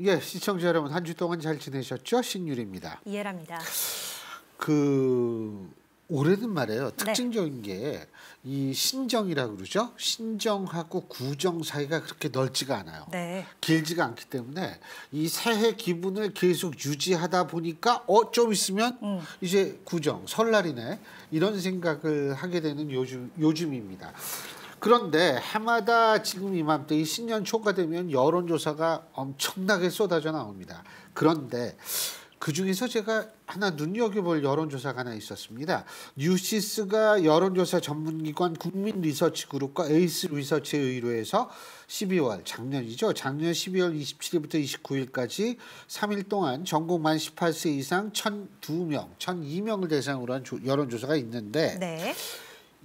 예, 시청자 여러분 한 주 동안 잘 지내셨죠? 신율입니다. 이해랍니다. 그 올해는 말이에요. 특징적인 게이 신정이라 그러죠. 신정하고 구정 사이가 그렇게 넓지가 않아요. 네. 길지가 않기 때문에 이 새해 기분을 계속 유지하다 보니까 어 좀 있으면 음. 이제 구정 설날이네 이런 생각을 하게 되는 요즘 요즘입니다. 그런데 해마다 지금 이맘때 이 신년 초가 되면 여론조사가 엄청나게 쏟아져 나옵니다. 그런데 그 중에서 제가 하나 눈여겨볼 여론조사가 하나 있었습니다. 뉴시스가 여론조사 전문기관 국민리서치그룹과 에이스 리서치에 의뢰해서 12월 작년이죠. 작년 12월 27일부터 29일까지 3일 동안 전국 만 18세 이상 1,002명, 1,002명을 대상으로 한 조- 여론조사가 있는데 네.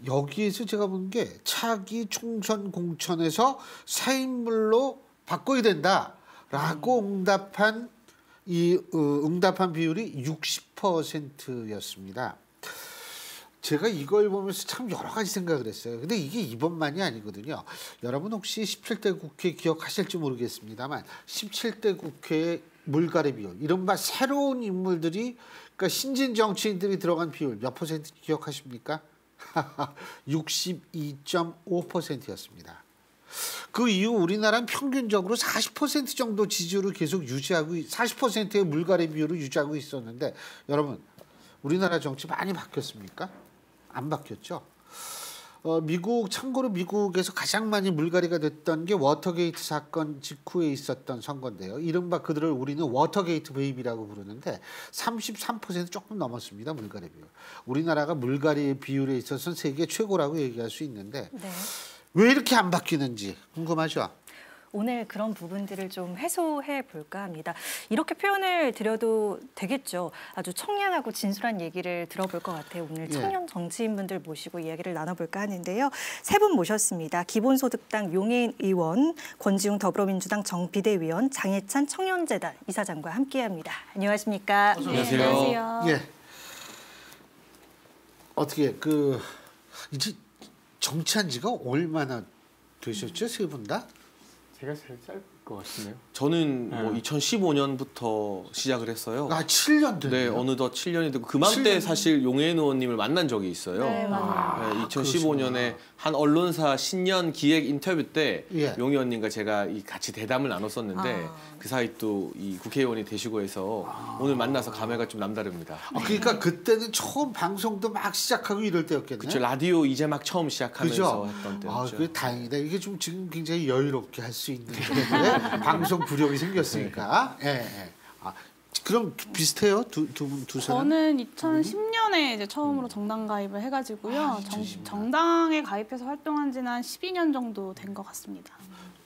여기에서 제가 본 게 차기 총선 공천에서 새 인물로 바꿔야 된다라고 응답한 이 어, 응답한 비율이 60%였습니다. 제가 이걸 보면서 참 여러 가지 생각을 했어요. 근데 이게 이번만이 아니거든요. 여러분 혹시 17대 국회 기억하실지 모르겠습니다만 17대 국회의 물갈이 비율, 이른바 새로운 인물들이 그러니까 신진 정치인들이 들어간 비율 몇 퍼센트 기억하십니까? 62.5%였습니다. 그 이후 우리나라는 평균적으로 40% 정도 지지율을 계속 유지하고 40%의 물갈이 비율을 유지하고 있었는데 여러분 우리나라 정치 많이 바뀌었습니까? 안 바뀌었죠. 어, 미국 참고로 미국에서 가장 많이 물갈이가 됐던 게 워터게이트 사건 직후에 있었던 선거인데요. 이른바 그들을 우리는 Watergate baby라고 부르는데 33% 조금 넘었습니다. 물갈이 비율. 우리나라가 물갈이 비율에 있어서는 세계 최고라고 얘기할 수 있는데 네. 왜 이렇게 안 바뀌는지 궁금하죠? 오늘 그런 부분들을 좀 해소해 볼까 합니다. 이렇게 표현을 드려도 되겠죠. 아주 청량하고 진솔한 얘기를 들어볼 것 같아요. 오늘 예. 청년 정치인분들 모시고 이야기를 나눠볼까 하는데요. 세 분 모셨습니다. 기본소득당 용해인 의원, 권지웅 더불어민주당 정비대위원, 장혜찬 청년재단 이사장과 함께합니다. 안녕하십니까? 안녕하세요. 네, 안녕하세요. 예. 어떻게 그 이제 정치한 지가 얼마나 되셨죠? 세 분 다? 제가 제일 짧을 것 같은데요. 저는 뭐 네. 2015년부터 시작을 했어요. 아, 7년 네, 됐네요. 어느덧 7년이 되고 그맘때 7년. 사실 용해인 의원님을 만난 적이 있어요. 네, 맞아요. 네, 2015년에 한 언론사 신년 기획 인터뷰 때 예. 용 의원님과 제가 이 같이 대담을 나눴었는데 아. 그 사이 또 이 국회의원이 되시고 해서 오늘 만나서 감회가 좀 남다릅니다. 아, 그러니까 그때는 처음 방송도 막 시작하고 이럴 때였겠네. 그렇죠. 라디오 이제 막 처음 시작하면서 그죠? 했던 때였죠. 아, 그게 다행이다. 이게 좀 지금 굉장히 여유롭게 할 수 있는 그런 방송 부력이 생겼으니까. 예, 예. 아, 그럼 비슷해요? 두 두분두 사람? 저는 2010년에 이제 처음으로 정당 가입을 해가지고요. 아, 정, 2010년. 정당에 가입해서 활동한 지는 한 12년 정도 된 것 같습니다.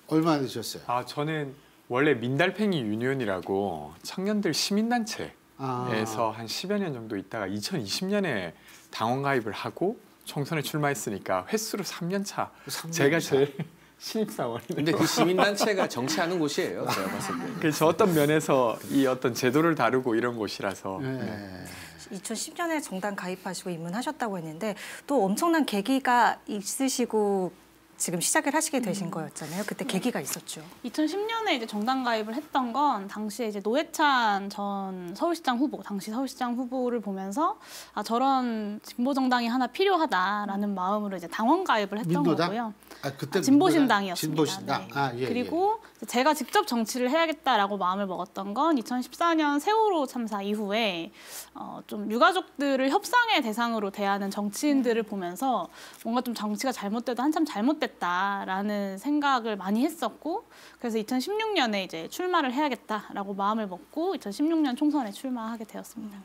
얼마나 되셨어요? 아 저는 원래 민달팽이 유니온이라고 청년들 시민단체에서 아, 한 10여 년 정도 있다가 2020년에 당원 가입을 하고 총선에 출마했으니까 횟수로 3년 차. 삼년 제가 차. 제일 신입 사원이네요. 근데 그 시민단체가 정치하는 곳이에요. 제가 봤을 때. 그래서 어떤 면에서 이 어떤 제도를 다루고 이런 곳이라서 예. 네. 2010년에 정당 가입하시고 입문하셨다고 했는데 또 엄청난 계기가 있으시고 지금 시작을 하시게 되신 거였잖아요. 그때 계기가 있었죠. 2010년에 이제 정당 가입을 했던 건 당시에 이제 노회찬 전 서울시장 후보, 당시 서울시장 후보를 보면서 아 저런 진보 정당이 하나 필요하다라는 마음으로 이제 당원 가입을 했던 민노당? 거고요. 아, 그때 진보신당이었습니다. 진보신당. 네. 아, 예. 그리고 제가 직접 정치를 해야겠다라고 마음을 먹었던 건 2014년 세월호 참사 이후에 어, 좀 유가족들을 협상의 대상으로 대하는 정치인들을 보면서 뭔가 좀 정치가 잘못돼도 한참 잘못됐다라는 생각을 많이 했었고 그래서 2016년에 이제 출마를 해야겠다라고 마음을 먹고 2016년 총선에 출마하게 되었습니다.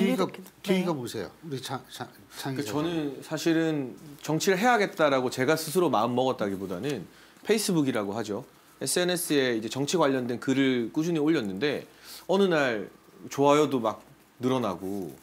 예. 계기가 네. 뭐세요? 우리 장 장, 장그 기자. 저는 사실은 정치를 해야겠다라고 제가 스스로 마음 먹었다기보다는 페이스북이라고 하죠. SNS에 이제 정치 관련된 글을 꾸준히 올렸는데 어느 날 좋아요도 막 늘어나고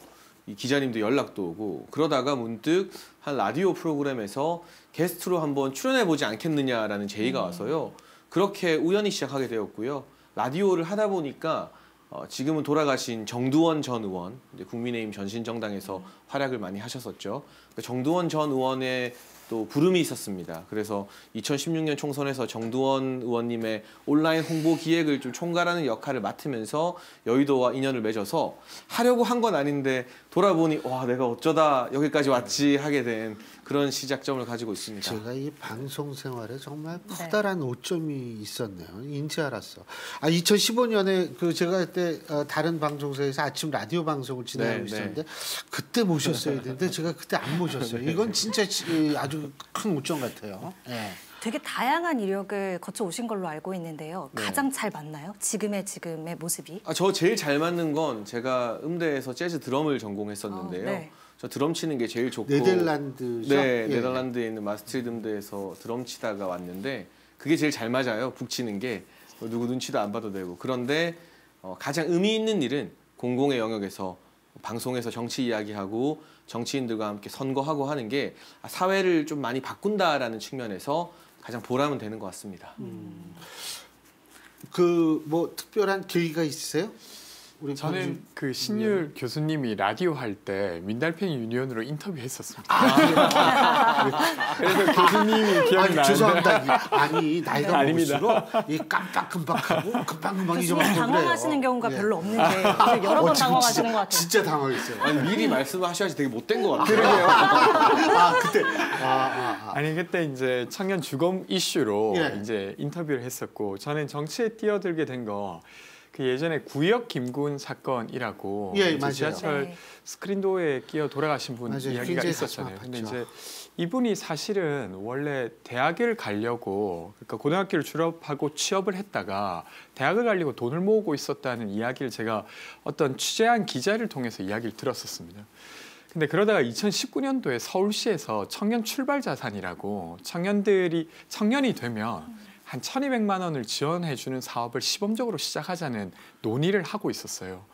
이 기자님도 연락도 오고 그러다가 문득 한 라디오 프로그램에서 게스트로 한번 출연해 보지 않겠느냐라는 제의가 와서요. 그렇게 우연히 시작하게 되었고요. 라디오를 하다 보니까 어, 지금은 돌아가신 정두원 전 의원, 국민의힘 전신정당에서 활약을 많이 하셨었죠. 그러니까 정두원 전 의원의 또 부름이 있었습니다. 그래서 2016년 총선에서 정두원 의원님의 온라인 홍보 기획을 좀 총괄하는 역할을 맡으면서 여의도와 인연을 맺어서 하려고 한 건 아닌데 돌아보니 와 내가 어쩌다 여기까지 왔지 하게 된 그런 시작점을 가지고 있습니다. 제가 이 방송 생활에 정말 네. 커다란 오점이 있었네요. 인지 알았어. 아 2015년에 그 제가 그때 어, 다른 방송사에서 아침 라디오 방송을 진행하고 네, 네. 있었는데 그때 모 셨어야 되는데 제가 그때 안 모셨어요. 이건 진짜 지- 아주 큰 오점 같아요. 예. 되게 다양한 이력을 거쳐 오신 걸로 알고 있는데요. 네. 가장 잘 맞나요? 지금의 지금의 모습이? 아, 저 제일 잘 맞는 건 제가 음대에서 재즈 드럼을 전공했었는데요. 아, 네. 저 드럼 치는 게 제일 좋고 네덜란드죠. 네, 예. 네덜란드에 있는 마스트리드 음대에서 드럼 치다가 왔는데 그게 제일 잘 맞아요. 북 치는 게 누구 눈치도 안 봐도 되고 그런데 어, 가장 의미 있는 일은 공공의 영역에서 방송에서 정치 이야기하고 정치인들과 함께 선거하고 하는 게 아, 사회를 좀 많이 바꾼다라는 측면에서 가장 보람은 되는 것 같습니다. 그뭐 특별한 계기가 있으세요? 우리 저는 그 신율 교수님이 라디오 할 때 민달팽이 유니온으로 인터뷰했었습니다. 그래서 교수님이 기억이 아니 나는데 죄송합니다. 아니 나이가 아닙니다. 먹을수록 이 깜빡깜빡하고 금방 금방 교수님 잊어먹고 당황하시는 그래요. 경우가 예. 별로 없는데 여러 어, 번 당황하시는 진짜, 것 같아요. 진짜 당황했어요. 아니 미리 말씀하셔야지 되게 못된 것 같아요. 아 그때 아, 아, 아. 아 니 그때 이제 청년 주거 이슈로 예. 이제 인터뷰를 했었고 저는 정치에 뛰어들게 된 거 그 예전에 구역 김군 사건이라고 예. 지하철 네. 스크린도어에 끼어 돌아가신 분 맞아요. 이야기가 있었잖아요. 근데. 이제 이분이 사실은 원래 대학을 가려고 그러니까 고등학교를 졸업하고 취업을 했다가 대학을 가려고 돈을 모으고 있었다는 이야기를 제가 어떤 취재한 기자를 통해서 이야기를 들었었습니다. 근데 그러다가 2019년도에 서울시에서 청년 출발 자산이라고 청년들이 청년이 되면 한 1,200만 원을 지원해 주는 사업을 시범적으로 시작하자는 논의를 하고 있었어요.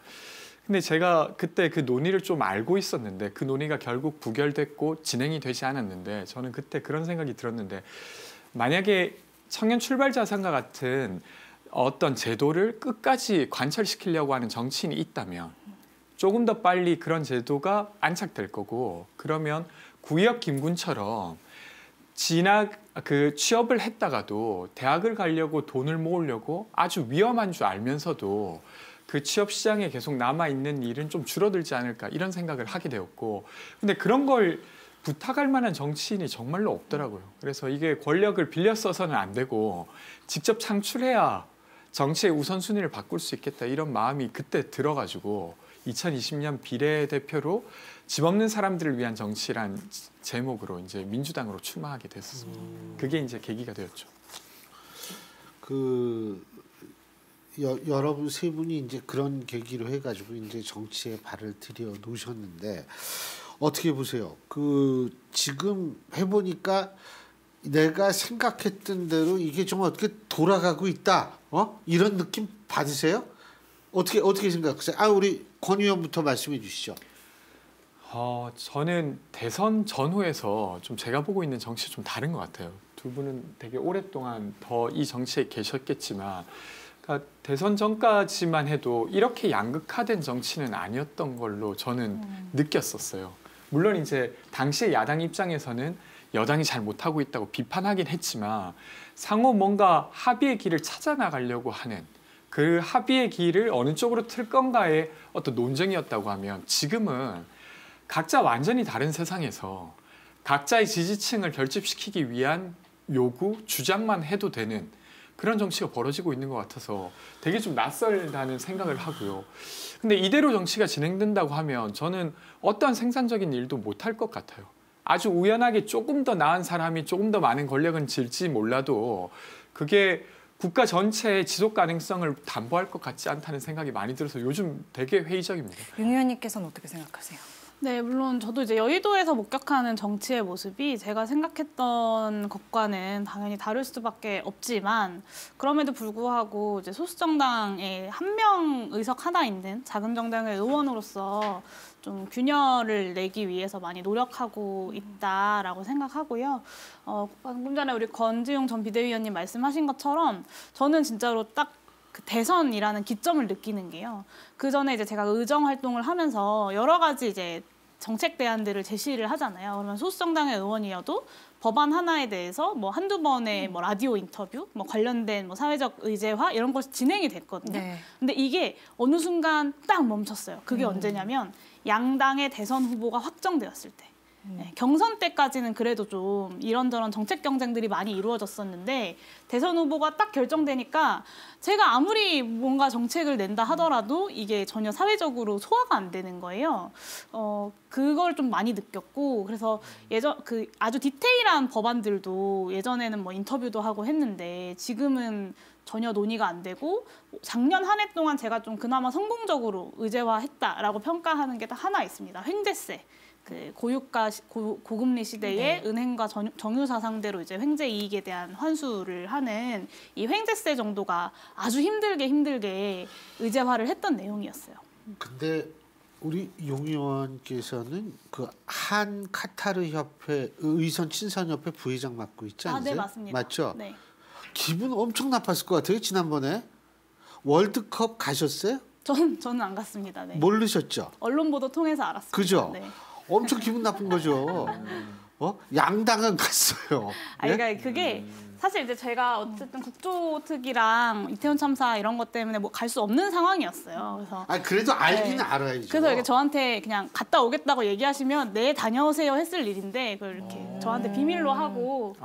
근데 제가 그때 그 논의를 좀 알고 있었는데 그 논의가 결국 부결됐고 진행이 되지 않았는데 저는 그때 그런 생각이 들었는데 만약에 청년 출발 자산과 같은 어떤 제도를 끝까지 관철시키려고 하는 정치인이 있다면 조금 더 빨리 그런 제도가 안착될 거고 그러면 구역 김군처럼 진학 그 취업을 했다가도 대학을 가려고 돈을 모으려고 아주 위험한 줄 알면서도 그 취업 시장에 계속 남아 있는 일은 좀 줄어들지 않을까 이런 생각을 하게 되었고 근데 그런 걸 부탁할 만한 정치인이 정말로 없더라고요. 그래서 이게 권력을 빌려 써서는 안 되고 직접 창출해야 정치의 우선순위를 바꿀 수 있겠다 이런 마음이 그때 들어가지고 2020년 비례대표로 집 없는 사람들을 위한 정치란 제목으로 이제 민주당으로 출마하게 됐었습니다. 그게 이제 계기가 되었죠. 그 여, 여러분 세 분이 이제 그런 계기로 해가지고 이제 정치에 발을 들여 놓으셨는데 어떻게 보세요? 그 지금 해보니까 내가 생각했던 대로 이게 좀 어떻게 돌아가고 있다. 어? 이런 느낌 받으세요? 어떻게 어떻게 생각하세요? 아 우리 권 의원부터 말씀해 주시죠. 어, 저는 대선 전후에서 좀 제가 보고 있는 정치 좀 다른 것 같아요. 두 분은 되게 오랫동안 더 이 정치에 계셨겠지만, 그러니까 대선 전까지만 해도 이렇게 양극화된 정치는 아니었던 걸로 저는 느꼈었어요. 물론 이제 당시의 야당 입장에서는 여당이 잘 못하고 있다고 비판하긴 했지만 상호 뭔가 합의의 길을 찾아 나가려고 하는 그 합의의 길을 어느 쪽으로 틀 건가의 어떤 논쟁이었다고 하면 지금은 각자 완전히 다른 세상에서 각자의 지지층을 결집시키기 위한 요구, 주장만 해도 되는 그런 정치가 벌어지고 있는 것 같아서 되게 좀 낯설다는 생각을 하고요. 근데 이대로 정치가 진행된다고 하면 저는 어떠한 생산적인 일도 못할 것 같아요. 아주 우연하게 조금 더 나은 사람이 조금 더 많은 권력은 질지 몰라도 그게 국가 전체의 지속 가능성을 담보할 것 같지 않다는 생각이 많이 들어서 요즘 되게 회의적입니다. 윤 의원님께서는 어떻게 생각하세요? 네, 물론 저도 이제 여의도에서 목격하는 정치의 모습이 제가 생각했던 것과는 당연히 다를 수밖에 없지만 그럼에도 불구하고 이제 소수 정당의 한 명 의석 하나 있는 작은 정당의 의원으로서 좀 균열을 내기 위해서 많이 노력하고 있다라고 생각하고요. 어, 방금 전에 우리 권지용 전 비대위원님 말씀하신 것처럼 저는 진짜로 딱 그 대선이라는 기점을 느끼는 게요. 그 전에 이제 제가 의정 활동을 하면서 여러 가지 이제 정책 대안들을 제시를 하잖아요. 그러면 소수정당의 의원이어도 법안 하나에 대해서 뭐 한두 번의 뭐 라디오 인터뷰, 뭐 관련된 뭐 사회적 의제화 이런 것이 진행이 됐거든요. 네. 근데 이게 어느 순간 딱 멈췄어요. 그게 언제냐면 양당의 대선 후보가 확정되었을 때. 네, 경선 때까지는 그래도 좀 이런저런 정책 경쟁들이 많이 이루어졌었는데 대선 후보가 딱 결정되니까 제가 아무리 뭔가 정책을 낸다 하더라도 이게 전혀 사회적으로 소화가 안 되는 거예요. 어, 그걸 좀 많이 느꼈고 그래서 예전 그 아주 디테일한 법안들도 예전에는 뭐 인터뷰도 하고 했는데 지금은 전혀 논의가 안 되고 작년 한 해 동안 제가 좀 그나마 성공적으로 의제화했다라고 평가하는 게 딱 하나 있습니다. 횡재세. 그 고유가 시- 고, 고금리 시대에 은행과 전- 정유사 상대로 이제 횡재 이익에 대한 환수를 하는 이 횡재세 정도가 아주 힘들게 힘들게 의제화를 했던 내용이었어요. 근데 우리 용 의원께서는 그 한 카타르 협회 의선 친선 협회 부회장 맡고 있지 아, 않으세요? 네 맞습니다. 맞죠? 네. 기분 엄청 나빴을 것 같아요. 지난번에 월드컵 가셨어요? 저는 저는 안 갔습니다. 네. 모르셨죠? 언론 보도 통해서 알았습니다. 그죠? 네. 엄청 기분 나쁜 거죠. 어? 양당은 갔어요. 아, 예? 그러니까 그게 사실 이제 제가 어쨌든 국조특위랑 이태원 참사 이런 것 때문에 뭐 갈 수 없는 상황이었어요. 그래서 아 그래도 알기는 네. 알아야죠. 그래서 이렇게 저한테 그냥 갔다 오겠다고 얘기하시면 네 다녀오세요 했을 일인데 그걸 이렇게 저한테 비밀로 하고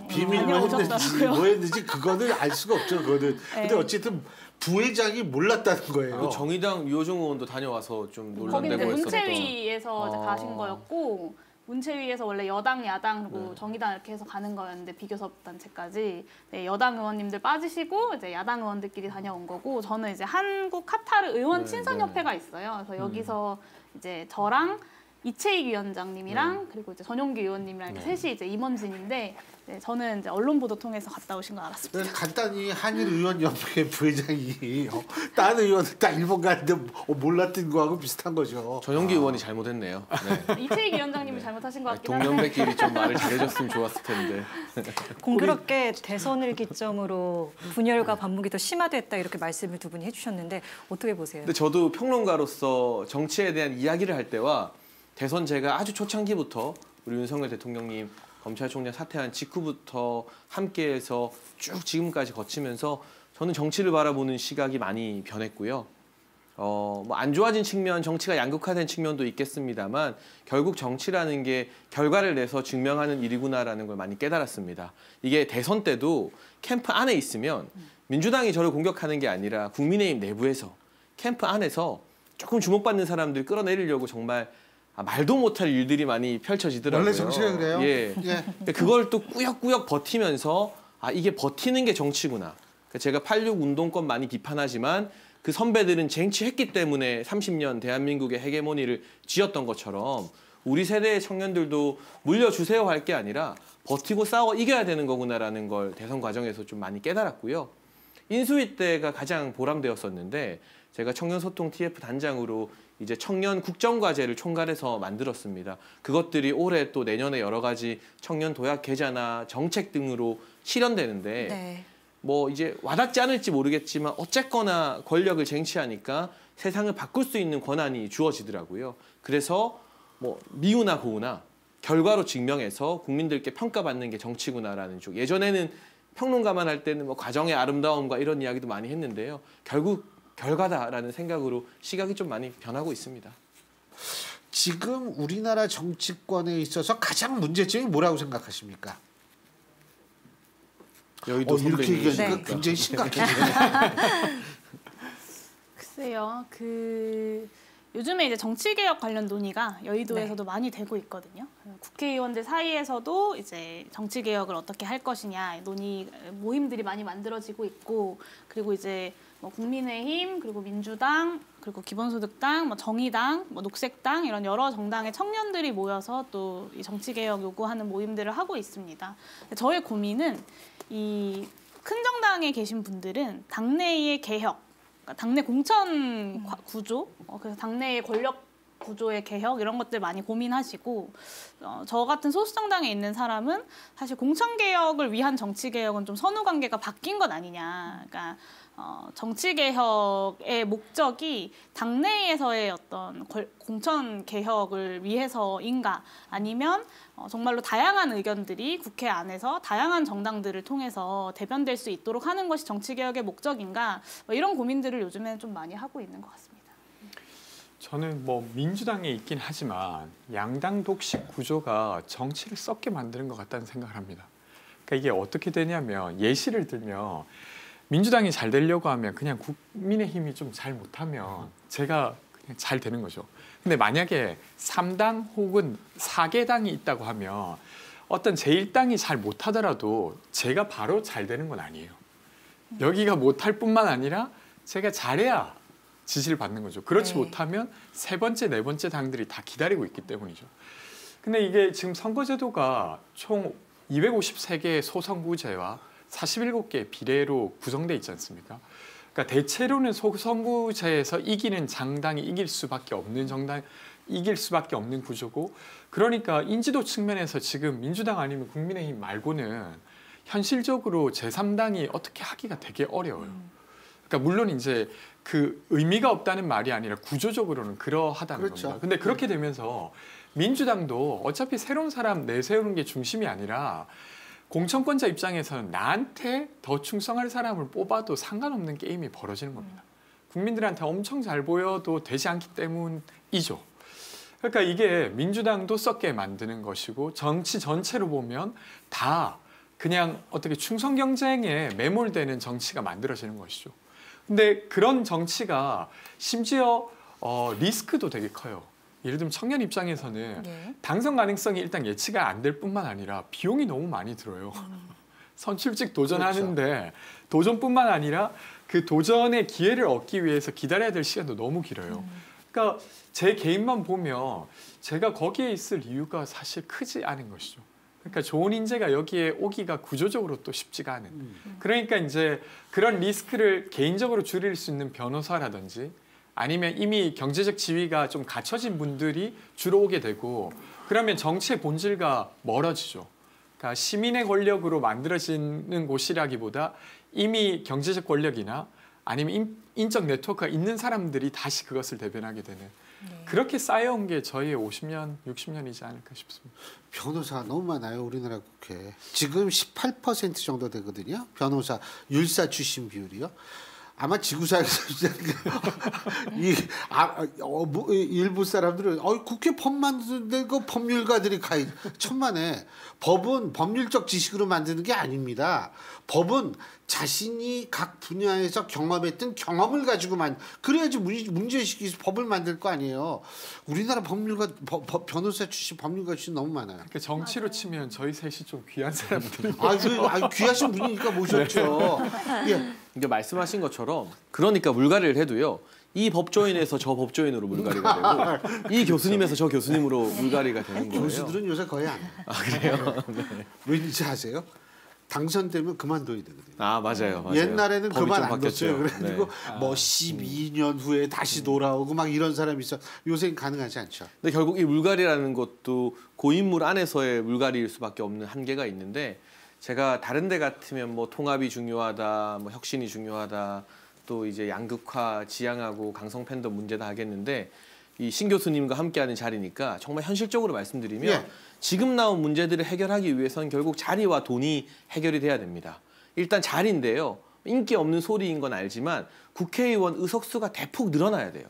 네, 비밀로 했는지. 뭐 했는지 그거는 알 수가 없죠. 그거는. 근데 네. 어쨌든 부회장이 몰랐다는 거예요. 그 정의당 유호정 의원도 다녀와서 좀 논란되고 했었던. 문체위에서 이제 아. 가신 거였고 문체위에서 원래 여당, 야당 네. 그리고 정의당 이렇게 해서 가는 거였는데 비교섭 단체까지 네, 여당 의원님들 빠지시고 이제 야당 의원들끼리 다녀온 거고 저는 이제 한국 카타르 의원 네, 친선 네. 음. 협회가 있어요. 그래서 여기서 이제 저랑 이채익 위원장님이랑 그리고 이제 전용기 의원님이랑 이렇게 네. 셋이 이제 임원진인데 네, 저는 이제 언론 보도 통해서 갔다 오신 거 알았습니다. 그래서 간단히 한일 의원 연맹 부회장이 어, 다른 의원들 다 일본 가는데 어, 몰랐던 거하고 비슷한 거죠. 전용기 의원이 잘못했네요. 네. 이채익 위원장님이 잘못하신 것 같긴 한데 동년배끼리 좀 말을 잘해줬으면 좋았을 텐데. 공교롭게 대선을 기점으로 분열과 반목이 더 심화됐다 이렇게 말씀을 두 분이 해주셨는데 어떻게 보세요? 근데 저도 평론가로서 정치에 대한 이야기를 할 때와 대선 제가 아주 초창기부터 우리 윤석열 대통령님 검찰총장 사퇴한 직후부터 함께해서 쭉 지금까지 거치면서 저는 정치를 바라보는 시각이 많이 변했고요. 어, 뭐 안 좋아진 측면, 정치가 양극화된 측면도 있겠습니다만 결국 정치라는 게 결과를 내서 증명하는 일이구나라는 걸 많이 깨달았습니다. 이게 대선 때도 캠프 안에 있으면 민주당이 저를 공격하는 게 아니라 국민의힘 내부에서 캠프 안에서 조금 주목받는 사람들 끌어내리려고 정말 아, 말도 못할 일들이 많이 펼쳐지더라고요. 원래 정치가 그래요. 예. 예. 그걸 또 꾸역꾸역 버티면서 아 이게 버티는 게 정치구나. 그러니까 제가 86 운동권 많이 비판하지만 그 선배들은 쟁취했기 때문에 30년 대한민국의 헤게모니를 쥐었던 것처럼 우리 세대의 청년들도 물려주세요 할 게 아니라 버티고 싸워 이겨야 되는 거구나라는 걸 대선 과정에서 좀 많이 깨달았고요. 인수위 때가 가장 보람되었었는데 제가 청년 소통 TF 단장으로 이제 청년 국정과제를 총괄해서 만들었습니다. 그것들이 올해 또 내년에 여러 가지 청년 도약 계좌나 정책 등으로 실현되는데 네. 뭐 이제 와닿지 않을지 모르겠지만 어쨌거나 권력을 쟁취하니까 세상을 바꿀 수 있는 권한이 주어지더라고요. 그래서 뭐 미우나 고우나 결과로 증명해서 국민들께 평가받는 게 정치구나라는 쪽. 예전에는 평론가만 할 때는 뭐 과정의 아름다움과 이런 이야기도 많이 했는데요. 결국 결과다라는 생각으로 시각이 좀 많이 변하고 있습니다. 지금 우리나라 정치권에 있어서 가장 문제점이 뭐라고 생각하십니까? 여의도 어, 이렇게. 얘기하니까 네. 굉장히 심각해요. 글쎄요. 그 요즘에 이제 정치 개혁 관련 논의가 여의도에서도 많이 되고 있거든요. 국회의원들 사이에서도 이제 정치 개혁을 어떻게 할 것이냐 논의 모임들이 많이 만들어지고 있고 그리고 이제 뭐 국민의힘 그리고 민주당 그리고 기본소득당, 뭐 정의당, 뭐 녹색당 이런 여러 정당의 청년들이 모여서 또 이 정치 개혁 요구하는 모임들을 하고 있습니다. 저의 고민은 이 큰 정당에 계신 분들은 당내의 개혁 그러니까 당내 공천 과- 구조, 어, 그래서 당내의 권력 구조의 개혁 이런 것들 많이 고민하시고 어, 저 같은 소수 정당에 있는 사람은 사실 공천 개혁을 위한 정치 개혁은 좀 선후 관계가 바뀐 것 아니냐. 그러니까 어, 정치 개혁의 목적이 당내에서의 어떤 걸- 공천 개혁을 위해서인가 아니면 어, 정말로 다양한 의견들이 국회 안에서 다양한 정당들을 통해서 대변될 수 있도록 하는 것이 정치 개혁의 목적인가 뭐 이런 고민들을 요즘에는 좀 많이 하고 있는 것 같습니다. 저는 뭐 민주당에 있긴 하지만 양당 독식 구조가 정치를 썩게 만드는 것 같다는 생각을 합니다. 그러니까 이게 어떻게 되냐면 예시를 들면 민주당이 잘 되려고 하면 그냥 국민의힘이 좀 잘 못하면 제가 그냥 잘 되는 거죠. 근데 만약에 삼당 혹은 사개 당이 있다고 하면 어떤 제1당이 잘 못하더라도 제가 바로 잘 되는 건 아니에요. 여기가 못할 뿐만 아니라 제가 잘해야 지지를 받는 거죠. 그렇지 네. 못하면 세 번째, 네 번째 당들이 다 기다리고 있기 때문이죠. 근데 이게 지금 선거제도가 총 253개의 소선구제와 47개의 비례로 구성돼 있지 않습니까? 그러니까 대체로는 소선구제에서 이기는 장당이 이길 수밖에 없는 정당 이길 수밖에 없는 구조고 그러니까 인지도 측면에서 지금 민주당 아니면 국민의힘 말고는 현실적으로 제3당이 어떻게 하기가 되게 어려워요. 그러니까 물론 이제 그 의미가 없다는 말이 아니라 구조적으로는 그러하다는 그렇죠. 겁니다. 근데 그렇게 되면서 민주당도 어차피 새로운 사람 내세우는 게 중심이 아니라 공천권자 입장에서는 나한테 더 충성할 사람을 뽑아도 상관없는 게임이 벌어지는 겁니다. 국민들한테 엄청 잘 보여도 되지 않기 때문이죠. 그러니까 이게 민주당도 썩게 만드는 것이고 정치 전체로 보면 다 그냥 어떻게 충성 경쟁에 매몰되는 정치가 만들어지는 것이죠. 근데 그런 정치가 심지어 어, 리스크도 되게 커요. 예를 들면 청년 입장에서는 네. 당선 가능성이 일단 예치가 안될 뿐만 아니라 비용이 너무 많이 들어요. 선출직 도전하는데 도전뿐만 아니라 그 도전의 기회를 얻기 위해서 기다려야 될 시간도 너무 길어요. 그러니까 제 개인만 보면 제가 거기에 있을 이유가 사실 크지 않은 것이죠. 그러니까 좋은 인재가 여기에 오기가 구조적으로 또 쉽지가 않은. 그러니까 이제 그런 리스크를 개인적으로 줄일 수 있는 변호사라든지 아니면 이미 경제적 지위가 좀 갖춰진 분들이 주로 오게 되고 그러면 정치의 본질과 멀어지죠. 그러니까 시민의 권력으로 만들어지는 곳이라기보다 이미 경제적 권력이나 아니면 인, 인적 네트워크가 있는 사람들이 다시 그것을 대변하게 되는 그렇게 쌓여온 게 저희의 50년, 60년이지 않을까 싶습니다. 변호사 너무 많아요 우리나라 국회 지금 18% 정도 되거든요 변호사 율사 출신 비율이요 아마 지구상에서 이 아, 어, 뭐, 이 일부 사람들은 어, 국회 법 만드는데 그 법률가들이 가 있- 천만에 법은 법률적 지식으로 만드는 게 아닙니다. 법은 자신이 각 분야에서 경험했던 경험을 가지고만 그래야지 문제 문제의식이 법을 만들 거 아니에요. 우리나라 법률가 법- 법- 변호사 출신 법률가 출신 너무 많아요. 그러니까 정치로 치면 저희 셋이 좀 귀한 사람들이 아, 그, 아, 귀하신 분이니까 모셨죠. 예. 이게 말씀하신 것처럼 그러니까 물갈이를 해도요. 이 법조인에서 저 법조인으로 물갈이가 되고 이 교수님에서 저 교수님으로 물갈이가 되는 거예요. 교수들은 요새 거의 안 해요. 아, 그래요? 왠지 아세요? 당선되면 그만둬야 되거든요. 아 맞아요. 맞아요. 옛날에는 그만 좀안 뒀어요. 그래가지고 네. 뭐 12년 후에 다시 돌아오고 막 이런 사람이 있어. 요새는 가능하지 않죠. 근데 결국 이 물갈이라는 것도 고인물 안에서의 물갈이일 수밖에 없는 한계가 있는데 제가 다른 데 같으면 뭐 통합이 중요하다, 뭐 혁신이 중요하다, 또 이제 양극화 지향하고 강성 팬덤 문제다 하겠는데 이 신 교수님과 함께하는 자리니까 정말 현실적으로 말씀드리면 예. 지금 나온 문제들을 해결하기 위해서는 결국 자리와 돈이 해결이 돼야 됩니다. 일단 자리인데요. 인기 없는 소리인 건 알지만 국회의원 의석수가 대폭 늘어나야 돼요.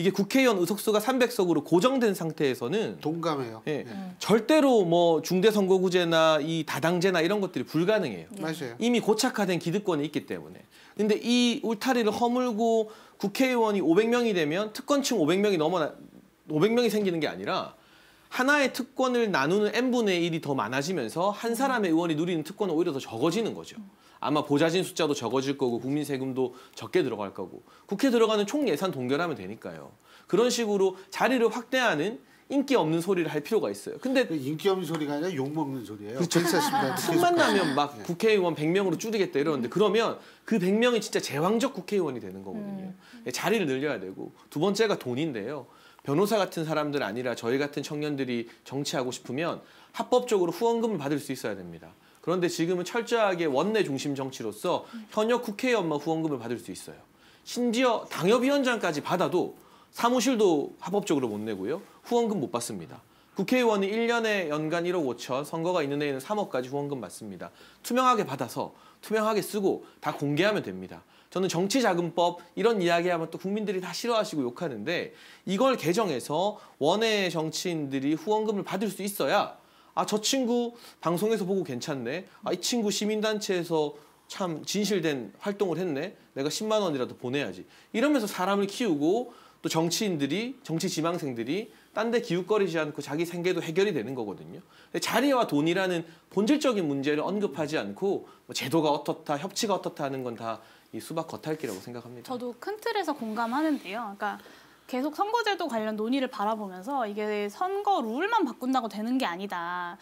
이게 국회의원 의석수가 300석으로 고정된 상태에서는 동감해요. 예, 네. 절대로 뭐 중대 선거구제나 이 다당제나 이런 것들이 불가능해요. 맞아요. 이미 고착화된 기득권이 있기 때문에. 근데 이 울타리를 허물고 국회의원이 500명이 되면 특권층 500명이 넘어 500명이 생기는 게 아니라 하나의 특권을 나누는 n분의 1이 더 많아지면서 한 사람의 의원이 누리는 특권은 오히려 더 적어지는 거죠. 아마 보좌진 숫자도 적어질 거고 국민 세금도 적게 들어갈 거고 국회 들어가는 총 예산 동결하면 되니까요. 그런 식으로 자리를 확대하는 인기 없는 소리를 할 필요가 있어요. 근데 그 인기 없는 소리가 아니라 욕 먹는 소리예요. 그렇죠. 괜찮습니다. 틈만 나면 막 국회의원 100명으로 줄이겠다 이러는데 그러면 그 100명이 진짜 제왕적 국회의원이 되는 거거든요. 예, 자리를 늘려야 되고 두 번째가 돈인데요. 변호사 같은 사람들 아니라 저희 같은 청년들이 정치하고 싶으면 합법적으로 후원금을 받을 수 있어야 됩니다. 그런데 지금은 철저하게 원내 중심 정치로서 현역 국회의원만 후원금을 받을 수 있어요. 심지어 당협위원장까지 받아도 사무실도 합법적으로 못 내고요. 후원금 못 받습니다. 국회의원은 1년에 연간 1억 5천, 선거가 있는 해에는 3억까지 후원금 받습니다. 투명하게 받아서 투명하게 쓰고 다 공개하면 됩니다. 저는 정치자금법 이런 이야기하면 또 국민들이 다 싫어하시고 욕하는데 이걸 개정해서 원외 정치인들이 후원금을 받을 수 있어야 아 저 친구 방송에서 보고 괜찮네. 아 이 친구 시민단체에서 참 진실된 활동을 했네. 내가 10만 원이라도 보내야지. 이러면서 사람을 키우고 또 정치인들이 정치 지망생들이 딴 데 기웃거리지 않고 자기 생계도 해결이 되는 거거든요. 자리와 돈이라는 본질적인 문제를 언급하지 않고 뭐 제도가 어떻다, 협치가 어떻다 하는 건 다 이 수박 겉핥기라고 생각합니다. 저도 큰 틀에서 공감하는데요. 그러니까 계속 선거제도 관련 논의를 바라보면서 이게 선거 룰만 바꾼다고 되는 게 아니다.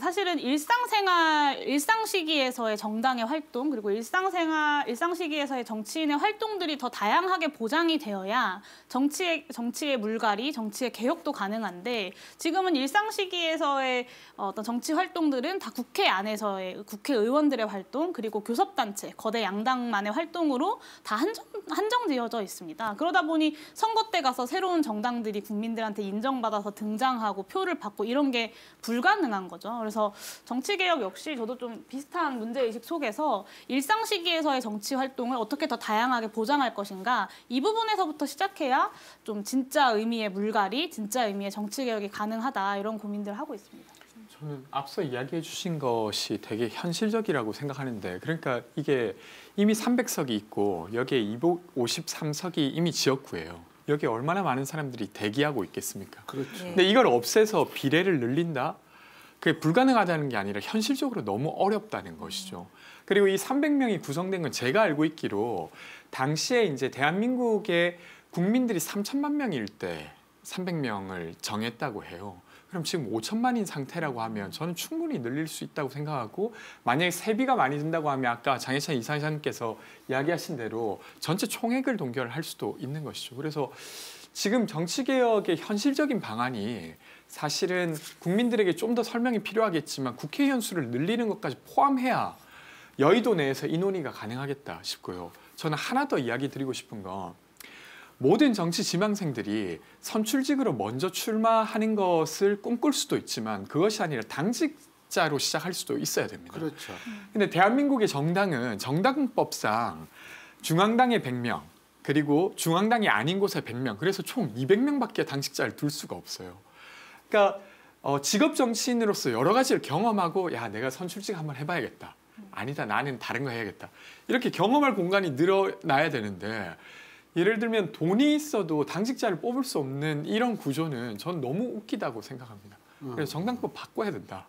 사실은 일상생활, 일상 시기에서의 정당의 활동 그리고 일상생활, 일상 시기에서의 정치인의 활동들이 더 다양하게 보장이 되어야 정치의 정치의 물갈이, 정치의 개혁도 가능한데 지금은 일상 시기에서의 어떤 정치 활동들은 다 국회 안에서의 국회의원들의 활동 그리고 교섭단체, 거대 양당만의 활동으로 다 한정 한정지어져 있습니다. 그러다 보니 선거 때 가서 새로운 정당들이 국민들한테 인정받아서 등장하고 표를 받고 이런 게 불가능한 거죠. 그래서 정치 개혁 역시 저도 좀 비슷한 문제 의식 속에서 일상 시기에서의 정치 활동을 어떻게 더 다양하게 보장할 것인가 이 부분에서부터 시작해야 좀 진짜 의미의 물갈이, 진짜 의미의 정치 개혁이 가능하다 이런 고민들을 하고 있습니다. 저는 앞서 이야기해 주신 것이 되게 현실적이라고 생각하는데 그러니까 이게 이미 300석이 있고 여기에 253석이 이미 지역구예요. 여기에 얼마나 많은 사람들이 대기하고 있겠습니까? 그렇죠. 네. 근데 이걸 없애서 비례를 늘린다? 그게 불가능하다는 게 아니라 현실적으로 너무 어렵다는 것이죠. 그리고 이 300명이 구성된 건 제가 알고 있기로 당시에 이제 대한민국의 국민들이 3천만 명일 때 300명을 정했다고 해요. 그럼 지금 5천만인 상태라고 하면 저는 충분히 늘릴 수 있다고 생각하고 만약에 세비가 많이 든다고 하면 아까 장혜찬 이사장님께서 이야기하신 대로 전체 총액을 동결할 수도 있는 것이죠. 그래서 지금 정치개혁의 현실적인 방안이 사실은 국민들에게 좀 더 설명이 필요하겠지만 국회의원 수를 늘리는 것까지 포함해야 여의도 내에서 이 논의가 가능하겠다 싶고요. 저는 하나 더 이야기 드리고 싶은 건 모든 정치 지망생들이 선출직으로 먼저 출마하는 것을 꿈꿀 수도 있지만 그것이 아니라 당직자로 시작할 수도 있어야 됩니다. 그렇죠. 근데 대한민국의 정당은 정당법상 중앙당에 100명 그리고 중앙당이 아닌 곳에 100명 그래서 총 200명밖에 당직자를 둘 수가 없어요. 그러니까 어, 직업 정치인으로서 여러 가지를 경험하고 야 내가 선출직 한번 해봐야겠다. 아니다 나는 다른 거 해야겠다. 이렇게 경험할 공간이 늘어나야 되는데 예를 들면 돈이 있어도 당직자를 뽑을 수 없는 이런 구조는 전 너무 웃기다고 생각합니다. 그래서 정당법 바꿔야 된다.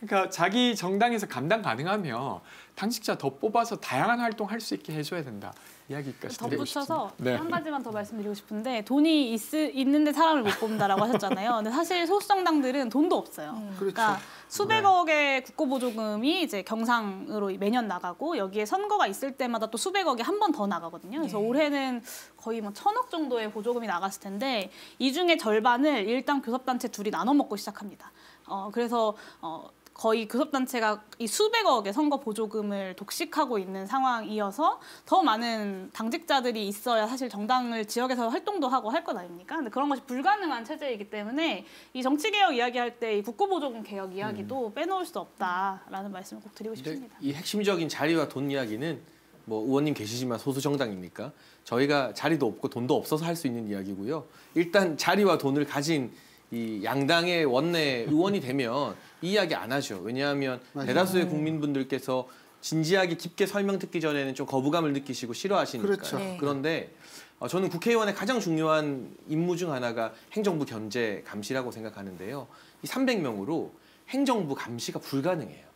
그러니까 자기 정당에서 감당 가능하면 당직자 더 뽑아서 다양한 활동 할 수 있게 해줘야 된다. 이야기까지 덧붙여서. 네. 한 가지만 더 말씀드리고 싶은데 돈이 있, 있는데 사람을 못 뽑는다라고 하셨잖아요. 근데 사실 소수정당들은 돈도 없어요. 그렇죠. 그러니까 수백억의 국고보조금이 이제 경상으로 매년 나가고 여기에 선거가 있을 때마다 또 수백억이 한 번 더 나가거든요. 그래서 네. 올해는 거의 뭐 천억 정도의 보조금이 나갔을 텐데 이 중에 절반을 일당 교섭단체 둘이 나눠 먹고 시작합니다. 어, 그래서 어, 거의 교섭단체가 이 수백억의 선거 보조금을 독식하고 있는 상황이어서 더 많은 당직자들이 있어야 사실 정당을 지역에서 활동도 하고 할 것 아닙니까? 근데 그런 것이 불가능한 체제이기 때문에 이 정치개혁 이야기할 때 이 국고보조금 개혁 이야기도 빼놓을 수 없다라는 말씀을 꼭 드리고 싶습니다. 이 핵심적인 자리와 돈 이야기는 뭐 의원님 계시지만 소수 정당이니까 저희가 자리도 없고 돈도 없어서 할 수 있는 이야기고요. 일단 자리와 돈을 가진 이 양당의 원내 의원이 되면 이 이야기 안 하죠. 왜냐하면 맞아요. 대다수의 국민분들께서 진지하게 깊게 설명 듣기 전에는 좀 거부감을 느끼시고 싫어하시니까. 그렇죠. 네. 그런데 어, 저는 국회의원의 가장 중요한 임무 중 하나가 행정부 견제 감시라고 생각하는데요. 이 300명으로 행정부 감시가 불가능해요.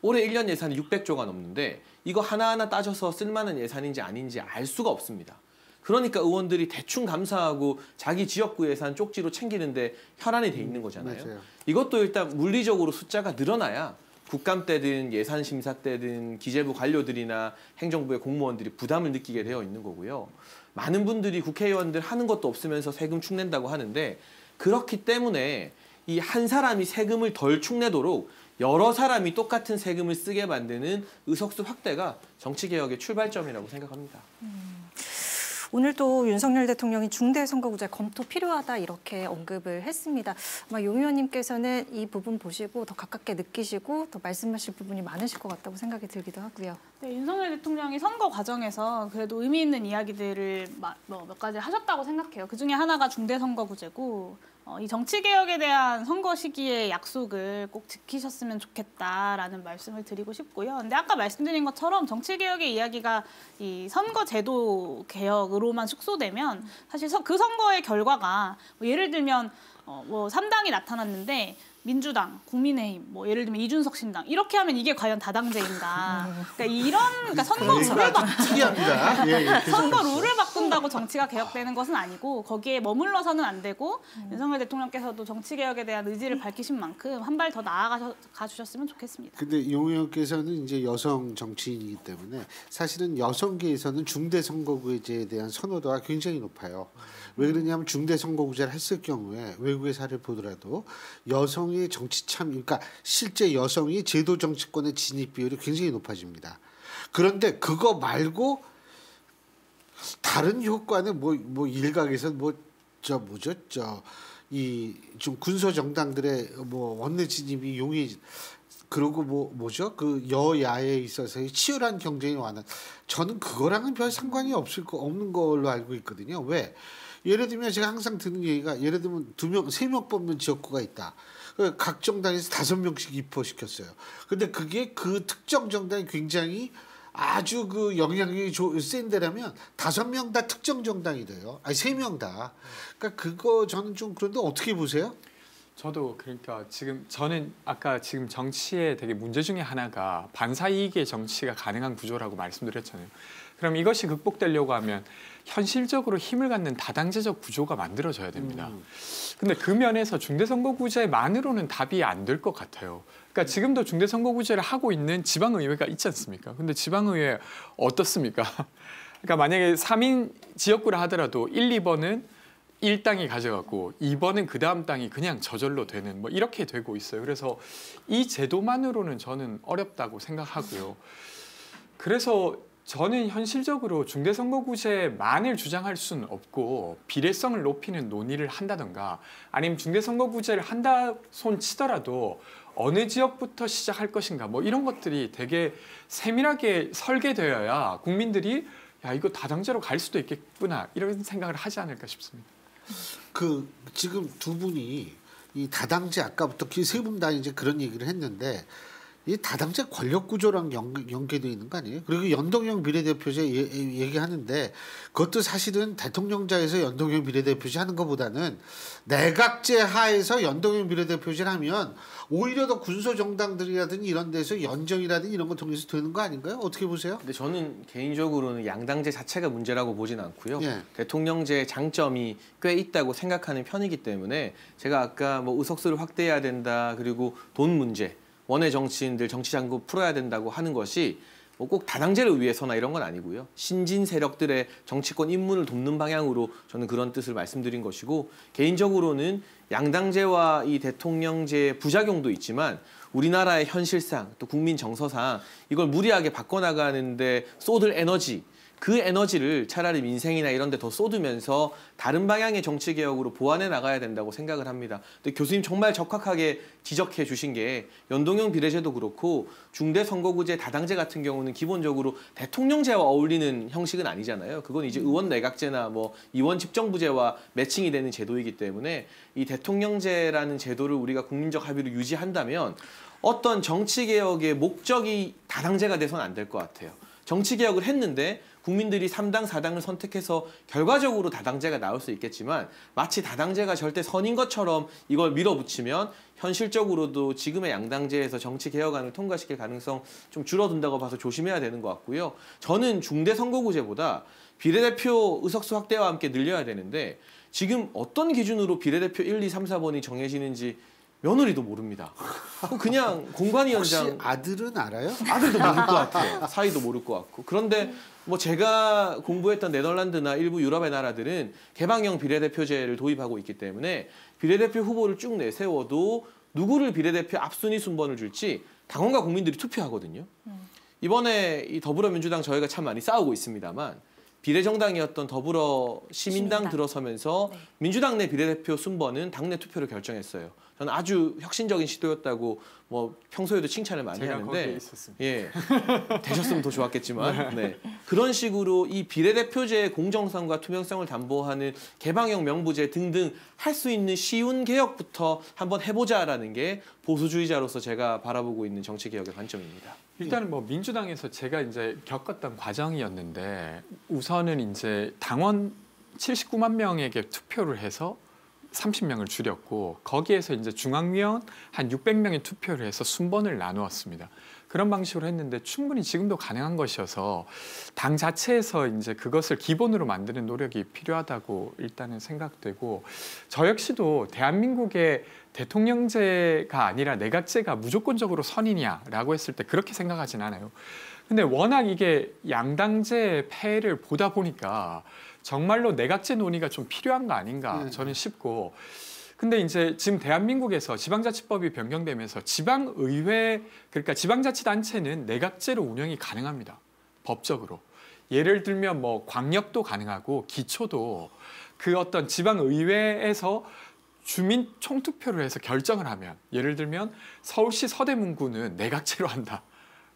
올해 1년 예산이 600조가 넘는데 이거 하나하나 따져서 쓸만한 예산인지 아닌지 알 수가 없습니다. 그러니까 의원들이 대충 감사하고 자기 지역구 예산 쪽지로 챙기는데 혈안이 돼 있는 거잖아요. 맞아요. 이것도 일단 물리적으로 숫자가 늘어나야 국감 때든 예산 심사 때든 기재부 관료들이나 행정부의 공무원들이 부담을 느끼게 되어 있는 거고요. 많은 분들이 국회의원들 하는 것도 없으면서 세금 축낸다고 하는데 그렇기 때문에 이 한 사람이 세금을 덜 축내도록 여러 사람이 똑같은 세금을 쓰게 만드는 의석수 확대가 정치 개혁의 출발점이라고 생각합니다. 오늘 또 윤석열 대통령이 중대 선거구제 검토 필요하다 이렇게 언급을 했습니다. 아마 용 의원님께서는 이 부분 보시고 더 가깝게 느끼시고 더 말씀하실 부분이 많으실 것 같다고 생각이 들기도 하고요. 네, 윤석열 대통령이 선거 과정에서 그래도 의미 있는 이야기들을 뭐 몇 가지 하셨다고 생각해요. 그 중에 하나가 중대 선거구제고 어, 이 정치 개혁에 대한 선거 시기의 약속을 꼭 지키셨으면 좋겠다라는 말씀을 드리고 싶고요. 근데 아까 말씀드린 것처럼 정치 개혁의 이야기가 이 선거 제도 개혁으로만 숙소되면 사실 서- 그 선거의 결과가 뭐 예를 들면 어, 뭐 3당이 나타났는데 민주당, 국민의힘, 뭐 예를 들면 이준석 신당 이렇게 하면 이게 과연 다당제인가? 그러니까 이런 그러니까 선거 룰을 바 특이합니다. 예, 예, 선거. 룰을 바꾼다고 정치가 개혁되는 것은 아니고 거기에 머물러서는 안 되고 윤석열 대통령께서도 정치 개혁에 대한 의지를 밝히신 만큼 한 발 더 나아가 주셨으면 좋겠습니다. 근데 용 의원께서는 이제 여성 정치인이기 때문에 사실은 여성계에서는 중대 선거구제에 대한 선호도가 굉장히 높아요. 왜 그러냐면 중대 선거구제를 했을 경우에 외국의 사례를 보더라도 여성의 정치 참 그러니까 실제 여성이 제도 정치권의 진입 비율이 굉장히 높아집니다. 그런데 그거 말고 다른 효과는 뭐뭐 일각에서 뭐 저 뭐죠? 저 이 좀 군소 정당들의 뭐 원내 진입이 용이 그리고 뭐 뭐죠? 그 여야에 있어서의 치열한 경쟁이 와는 저는 그거랑은 별 상관이 없을 거 없는 걸로 알고 있거든요. 왜 예를 들면 제가 항상 드는 얘기가 예를 들면 두 명 세 명 뽑는 지역구가 있다 그각 정당에서 다섯 명씩 입포시켰어요 근데 그게 그 특정 정당이 굉장히 아주 그 영향력이 조- 센 데라면 다섯 명 다 특정 정당이 돼요. 아니 세 명 다. 그러니까 그거 저는 좀 그런데 어떻게 보세요? 저도 그러니까 지금 저는 아까 지금 정치의 되게 문제 중에 하나가 반사 이익의 정치가 가능한 구조라고 말씀드렸잖아요. 그럼 이것이 극복되려고 하면 현실적으로 힘을 갖는 다당제적 구조가 만들어져야 됩니다. 근데 그 면에서 중대선거구제만으로는 답이 안 될 것 같아요. 그러니까 지금도 중대선거구제를 하고 있는 지방의회가 있지 않습니까? 근데 지방의회 어떻습니까? 그러니까 만약에 3인 지역구를 하더라도 1, 2번은 1당이 가져갔고 2번은 그 다음 당이 그냥 저절로 되는 뭐 이렇게 되고 있어요. 그래서 이 제도만으로는 저는 어렵다고 생각하고요. 그래서 저는 현실적으로 중대선거구제만을 주장할 수는 없고 비례성을 높이는 논의를 한다던가 아니면 중대선거구제를 한다 손 치더라도 어느 지역부터 시작할 것인가 뭐 이런 것들이 되게 세밀하게 설계되어야 국민들이 야 이거 다당제로 갈 수도 있겠구나 이런 생각을 하지 않을까 싶습니다. 그 지금 두 분이 이 다당제 아까부터 세분다 이제 그런 얘기를 했는데 이 다당제 권력 구조랑 연, 연계되어 있는 거 아니에요? 그리고 연동형 비례대표제 예- 예- 얘기하는데 그것도 사실은 대통령자에서 연동형 비례대표제 하는 것보다는 내각제 하에서 연동형 비례대표제를 하면 오히려 더 군소 정당들이라든지 이런 데서 연정이라든지 이런 거 통해서 되는 거 아닌가요? 어떻게 보세요? 근데 저는 개인적으로는 양당제 자체가 문제라고 보진 않고요. 예. 대통령제의 장점이 꽤 있다고 생각하는 편이기 때문에 제가 아까 뭐 의석수를 확대해야 된다 그리고 돈 문제 원외 정치인들 정치 잔고 풀어야 된다고 하는 것이 뭐 꼭 다당제를 위해서나 이런 건 아니고요. 신진 세력들의 정치권 입문을 돕는 방향으로 저는 그런 뜻을 말씀드린 것이고 개인적으로는 양당제와 이 대통령제의 부작용도 있지만 우리나라의 현실상 또 국민 정서상 이걸 무리하게 바꿔나가는데 쏟을 에너지 그 에너지를 차라리 민생이나 이런 데 더 쏟으면서 다른 방향의 정치 개혁으로 보완해 나가야 된다고 생각을 합니다. 근데 교수님 정말 적확하게 지적해 주신 게 연동형 비례제도 그렇고 중대 선거구제 다당제 같은 경우는 기본적으로 대통령제와 어울리는 형식은 아니잖아요. 그건 이제 의원 내각제나 뭐 의원 집정부제와 매칭이 되는 제도이기 때문에 이 대통령제라는 제도를 우리가 국민적 합의로 유지한다면 어떤 정치 개혁의 목적이 다당제가 돼서는 안 될 것 같아요. 정치 개혁을 했는데 국민들이 3당, 4당을 선택해서 결과적으로 다당제가 나올 수 있겠지만 마치 다당제가 절대 선인 것처럼 이걸 밀어붙이면 현실적으로도 지금의 양당제에서 정치 개혁안을 통과시킬 가능성 좀 줄어든다고 봐서 조심해야 되는 것 같고요. 저는 중대 선거구제보다 비례대표 의석수 확대와 함께 늘려야 되는데 지금 어떤 기준으로 비례대표 1, 2, 3, 4번이 정해지는지 며느리도 모릅니다. 그냥 공관위 원장 혹시 아들은 알아요? 아들도 모를 것 같아요. 사이도 모를 것 같고. 그런데 뭐 제가 공부했던 네덜란드나 일부 유럽의 나라들은 개방형 비례대표제를 도입하고 있기 때문에 비례대표 후보를 쭉 내세워도 누구를 비례대표 앞순위 순번을 줄지 당원과 국민들이 투표하거든요. 이번에 이 더불어민주당 저희가 참 많이 싸우고 있습니다만 비례정당이었던 더불어 시민당, 시민당. 들어서면서 네. 민주당 내 비례대표 순번은 당내 투표를 결정했어요. 저는 아주 혁신적인 시도였다고 뭐 평소에도 칭찬을 많이 하는데. 예 되셨으면 더 좋았겠지만 네 그런 식으로 이 비례대표제의 공정성과 투명성을 담보하는 개방형 명부제 등등 할 수 있는 쉬운 개혁부터 한번 해보자라는 게 보수주의자로서 제가 바라보고 있는 정치 개혁의 관점입니다. 일단은 뭐 민주당에서 제가 이제 겪었던 과정이었는데 우선은 이제 당원 79만 명에게 투표를 해서 30명을 줄였고 거기에서 이제 중앙위원 한 600명의 투표를 해서 순번을 나누었습니다. 그런 방식으로 했는데 충분히 지금도 가능한 것이어서 당 자체에서 이제 그것을 기본으로 만드는 노력이 필요하다고 일단은 생각되고 저 역시도 대한민국의 대통령제가 아니라 내각제가 무조건적으로 선이냐라고 했을 때 그렇게 생각하진 않아요. 근데 워낙 이게 양당제 폐해를 보다 보니까 정말로 내각제 논의가 좀 필요한 거 아닌가 네. 저는 싶고 근데 이제 지금 대한민국에서 지방자치법이 변경되면서 지방의회 그러니까 지방자치단체는 내각제로 운영이 가능합니다 법적으로 예를 들면 뭐 광역도 가능하고 기초도 그 어떤 지방의회에서 주민 총투표를 해서 결정을 하면 예를 들면 서울시 서대문구는 내각제로 한다.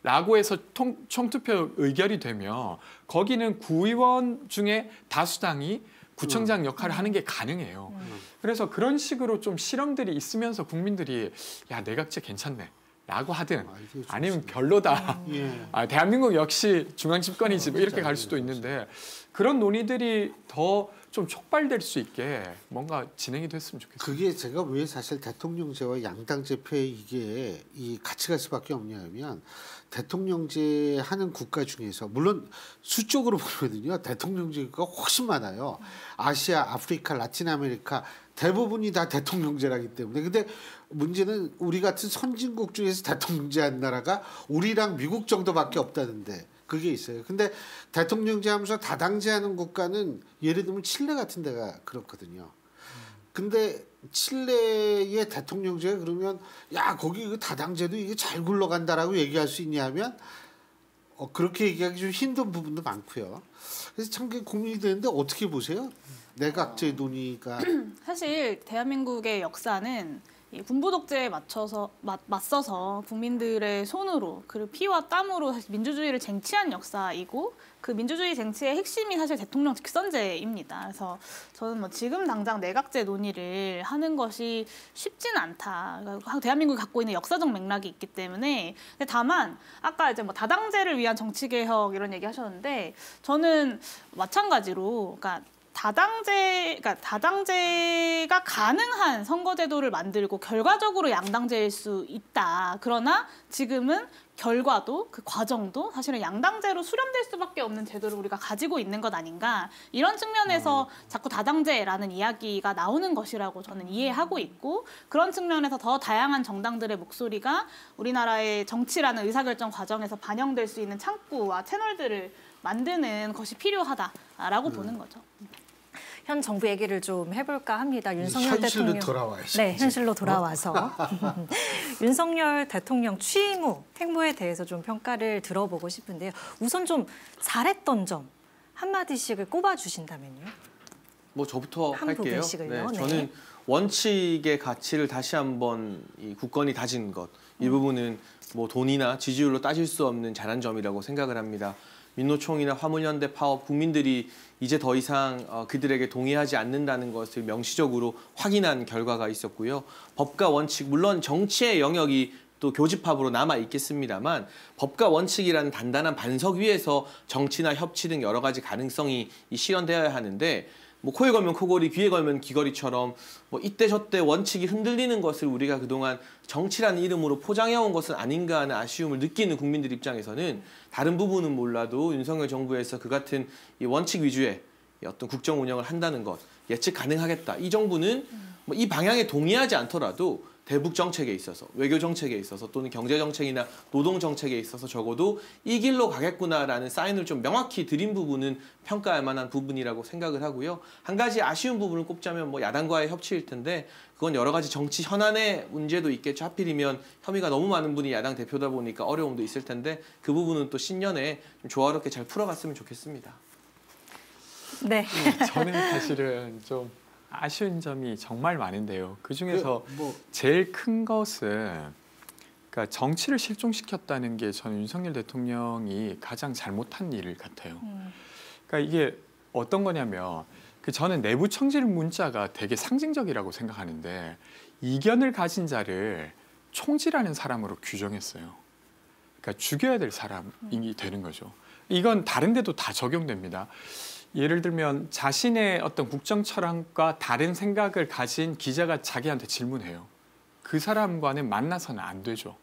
라고 해서 통, 총투표 의결이 되면 거기는 구의원 중에 다수당이 구청장 역할을 하는 게 가능해요. 그래서 그런 식으로 좀 실험들이 있으면서 국민들이 야 내각제 괜찮네. 라고 하든 아, 좋습니다. 별로다. 예. 아, 대한민국 역시 중앙 집권이지 뭐 이렇게 진짜 갈 수도 아니에요, 있는데 그런 논의들이 더 좀 촉발될 수 있게 뭔가 진행이 됐으면 좋겠어요. 그게 제가 왜 사실 대통령제와 양당제표에 이게 이 같이 갈 수밖에 없냐면 대통령제 하는 국가 중에서 물론 수적으로 보면은요 대통령제가 훨씬 많아요. 아시아, 아프리카, 라틴 아메리카 대부분이 다 대통령제라기 때문에 근데 문제는 우리 같은 선진국 중에서 대통령제 한 나라가 우리랑 미국 정도밖에 없다는데 그게 있어요. 근데 대통령제 하면서 다당제 하는 국가는 예를 들면 칠레 같은 데가 그렇거든요. 근데 칠레의 대통령제가 그러면 야 거기 그 다당제도 이게 잘 굴러간다라고 얘기할 수 있냐면 어, 그렇게 얘기하기 좀 힘든 부분도 많고요. 그래서 참 고민이 되는데 어떻게 보세요? 내각제 논의가 사실 대한민국의 역사는 이 군부 독재에 맞춰서 맞, 맞서서 국민들의 손으로 그리고 피와 땀으로 사실 민주주의를 쟁취한 역사이고 그 민주주의 쟁취의 핵심이 사실 대통령 직선제입니다. 그래서 저는 뭐 지금 당장 내각제 논의를 하는 것이 쉽지는 않다. 그러니까 대한민국이 갖고 있는 역사적 맥락이 있기 때문에 근데 다만 아까 이제 뭐 다당제를 위한 정치 개혁 이런 얘기 하셨는데 저는 마찬가지로 그러니까 다당제, 그러니까 다당제가 가능한 선거제도를 만들고 결과적으로 양당제일 수 있다. 그러나 지금은 결과도 그 과정도 사실은 양당제로 수렴될 수밖에 없는 제도를 우리가 가지고 있는 것 아닌가 이런 측면에서 자꾸 다당제라는 이야기가 나오는 것이라고 저는 이해하고 있고 그런 측면에서 더 다양한 정당들의 목소리가 우리나라의 정치라는 의사결정 과정에서 반영될 수 있는 창구와 채널들을 만드는 것이 필요하다라고 보는 거죠. 현 정부 얘기를 좀 해볼까 합니다. 윤석열 현실로 대통령. 돌아와야지. 네, 현실로 돌아와서 윤석열 대통령 취임 후 행보에 대해서 좀 평가를 들어보고 싶은데요. 우선 좀 잘했던 점 한마디씩을 꼽아 주신다면요. 뭐 저부터 한 할게요. 부분씩을요? 네. 저는 원칙의 가치를 다시 한번 이 국권이 다진 것. 이 음. 부분은 뭐 돈이나 지지율로 따질 수 없는 잘한 점이라고 생각을 합니다. 민노총이나 화물연대 파업 국민들이 이제 더 이상 어, 그들에게 동의하지 않는다는 것을 명시적으로 확인한 결과가 있었고요. 법과 원칙 물론 정치의 영역이 또 교집합으로 남아 있겠습니다만 법과 원칙이라는 단단한 반석 위에서 정치나 협치 등 여러 가지 가능성이 이 실현되어야 하는데 뭐 코에 걸면 코걸이, 귀에 걸면 귀걸이처럼 뭐 이때 저때 원칙이 흔들리는 것을 우리가 그동안 정치라는 이름으로 포장해온 것은 아닌가 하는 아쉬움을 느끼는 국민들 입장에서는 다른 부분은 몰라도 윤석열 정부에서 그 같은 이 원칙 위주의 이 어떤 국정 운영을 한다는 것 예측 가능하겠다. 이 정부는 뭐 이 방향에 동의하지 않더라도 대북 정책에 있어서 외교 정책에 있어서 또는 경제 정책이나 노동 정책에 있어서 적어도 이 길로 가겠구나라는 사인을 좀 명확히 드린 부분은 평가할 만한 부분이라고 생각을 하고요. 한 가지 아쉬운 부분을 꼽자면 뭐 야당과의 협치일 텐데 그건 여러 가지 정치 현안의 문제도 있겠죠. 하필이면 혐의가 너무 많은 분이 야당 대표다 보니까 어려움도 있을 텐데 그 부분은 또 신년에 좀 조화롭게 잘 풀어갔으면 좋겠습니다. 네. 저는 사실은 좀 아쉬운 점이 정말 많은데요. 그 중에서 그 뭐 제일 큰 것은 그러니까 정치를 실종시켰다는 게 저는 윤석열 대통령이 가장 잘못한 일 같아요. 음. 그러니까 이게 어떤 거냐면 그 저는 내부 청질 문자가 되게 상징적이라고 생각하는데 이견을 가진 자를 총질하는 사람으로 규정했어요. 그러니까 죽여야 될 사람이 되는 거죠. 이건 다른 데도 다 적용됩니다. 예를 들면 자신의 어떤 국정 철학과 다른 생각을 가진 기자가 자기한테 질문해요. 그 사람과는 만나서는 안 되죠.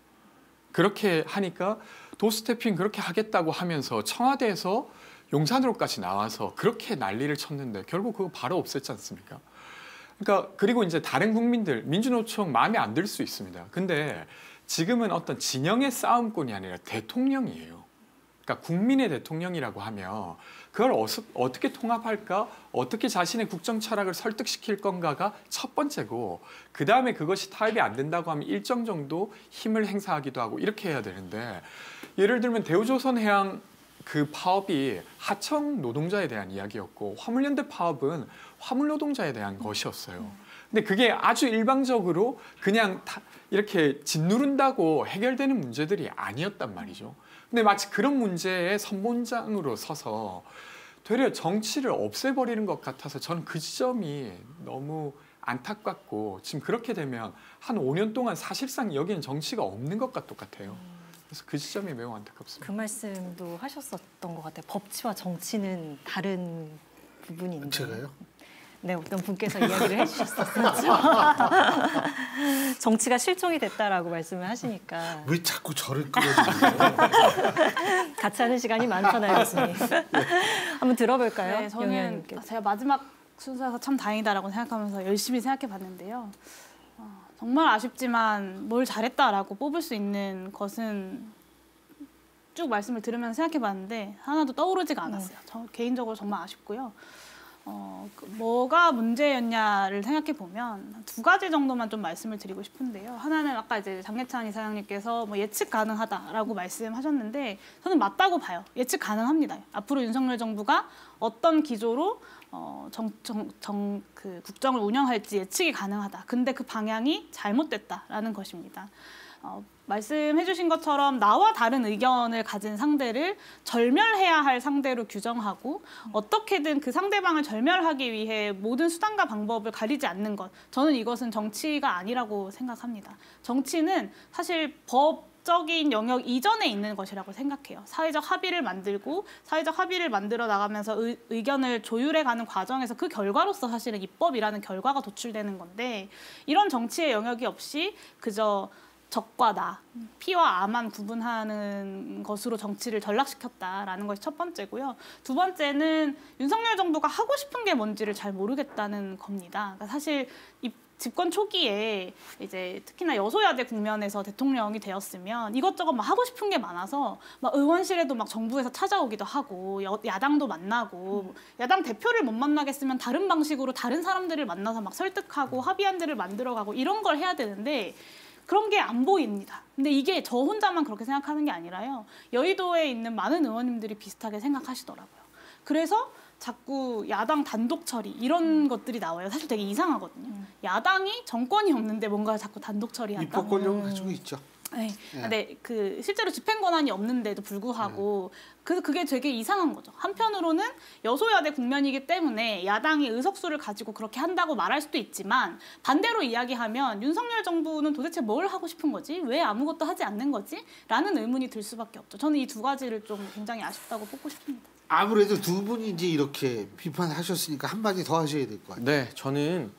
그렇게 하니까 도스태핑 그렇게 하겠다고 하면서 청와대에서 용산으로까지 나와서 그렇게 난리를 쳤는데 결국 그거 바로 없앴지 않습니까? 그러니까 그리고 이제 다른 국민들 민주노총 마음에 안 들 수 있습니다. 근데 지금은 어떤 진영의 싸움꾼이 아니라 대통령이에요. 그러니까 국민의 대통령이라고 하면 그걸 어떻게 통합할까, 어떻게 자신의 국정 철학을 설득시킬 건가가 첫 번째고 그 다음에 그것이 타협이 안 된다고 하면 일정 정도 힘을 행사하기도 하고 이렇게 해야 되는데 예를 들면 대우조선해양 그 파업이 하청 노동자에 대한 이야기였고 화물연대 파업은 화물 노동자에 대한 것이었어요. 근데 그게 아주 일방적으로 그냥 다 이렇게 짓누른다고 해결되는 문제들이 아니었단 말이죠. 근데 마치 그런 문제의 선본장으로 서서 되려 정치를 없애버리는 것 같아서 저는 그 지점이 너무 안타깝고 지금 그렇게 되면 한 5년 동안 사실상 여기는 정치가 없는 것과 똑같아요. 그래서 그 지점이 매우 안타깝습니다. 그 말씀도 하셨었던 것 같아요. 법치와 정치는 다른 부분인데. 제가요? 네, 어떤 분께서 이야기를 해주셨었죠. 정치가 실종이 됐다라고 말씀을 하시니까 왜 자꾸 저를 끌어들이세요? 같이 하는 시간이 많잖아요, 교수님. 한번 들어볼까요? 네, 저는. 제가 마지막 순서여서 참 다행이다라고 생각하면서 열심히 생각해 봤는데요. 어, 정말 아쉽지만 뭘 잘했다라고 뽑을 수 있는 것은 쭉 말씀을 들으면서 생각해 봤는데 하나도 떠오르지가 않았어요. 저 개인적으로 정말 아쉽고요. 어, 그 뭐가 문제였냐를 생각해 보면 두 가지 정도만 좀 말씀을 드리고 싶은데요. 하나는 아까 이제 장례찬 이사장님께서 뭐 예측 가능하다라고 말씀하셨는데 저는 맞다고 봐요. 예측 가능합니다. 앞으로 윤석열 정부가 어떤 기조로 어, 정, 정, 정, 그 국정을 운영할지 예측이 가능하다. 근데 그 방향이 잘못됐다라는 것입니다. 어, 말씀해주신 것처럼 나와 다른 의견을 가진 상대를 절멸해야 할 상대로 규정하고 어떻게든 그 상대방을 절멸하기 위해 모든 수단과 방법을 가리지 않는 것. 저는 이것은 정치가 아니라고 생각합니다. 정치는 사실 법 적인 영역 이전에 있는 것이라고 생각해요. 사회적 합의를 만들고 사회적 합의를 만들어 나가면서 의, 의견을 조율해가는 과정에서 그 결과로서 사실은 입법이라는 결과가 도출되는 건데 이런 정치의 영역이 없이 그저 적과 나, 피와 아만 구분하는 것으로 정치를 전락시켰다라는 것이 첫 번째고요. 두 번째는 윤석열 정부가 하고 싶은 게 뭔지를 잘 모르겠다는 겁니다. 그러니까 사실 이 집권 초기에 이제 특히나 여소야대 국면에서 대통령이 되었으면 이것저것 막 하고 싶은 게 많아서 막 의원실에도 막 정부에서 찾아오기도 하고 여, 야당도 만나고 야당 대표를 못 만나겠으면 다른 방식으로 다른 사람들을 만나서 막 설득하고 합의안들을 만들어가고 이런 걸 해야 되는데 그런 게 안 보입니다. 근데 이게 저 혼자만 그렇게 생각하는 게 아니라요. 여의도에 있는 많은 의원님들이 비슷하게 생각하시더라고요. 그래서 자꾸 야당 단독 처리 이런 것들이 나와요. 사실 되게 이상하거든요. 야당이 정권이 없는데 뭔가 자꾸 단독 처리한다. 입법 권력을 가지고 있죠. 네. 예. 근데 그 실제로 집행 권한이 없는데도 불구하고 그 그게 되게 이상한 거죠. 한편으로는 여소야대 국면이기 때문에 야당이 의석수를 가지고 그렇게 한다고 말할 수도 있지만 반대로 이야기하면 윤석열 정부는 도대체 뭘 하고 싶은 거지? 왜 아무것도 하지 않는 거지? 라는 의문이 들 수밖에 없죠. 저는 이 두 가지를 좀 굉장히 아쉽다고 뽑고 싶습니다. 아무래도 두 분이 이제 이렇게 비판하셨으니까 한마디 더 하셔야 될 것 같아요. 네, 저는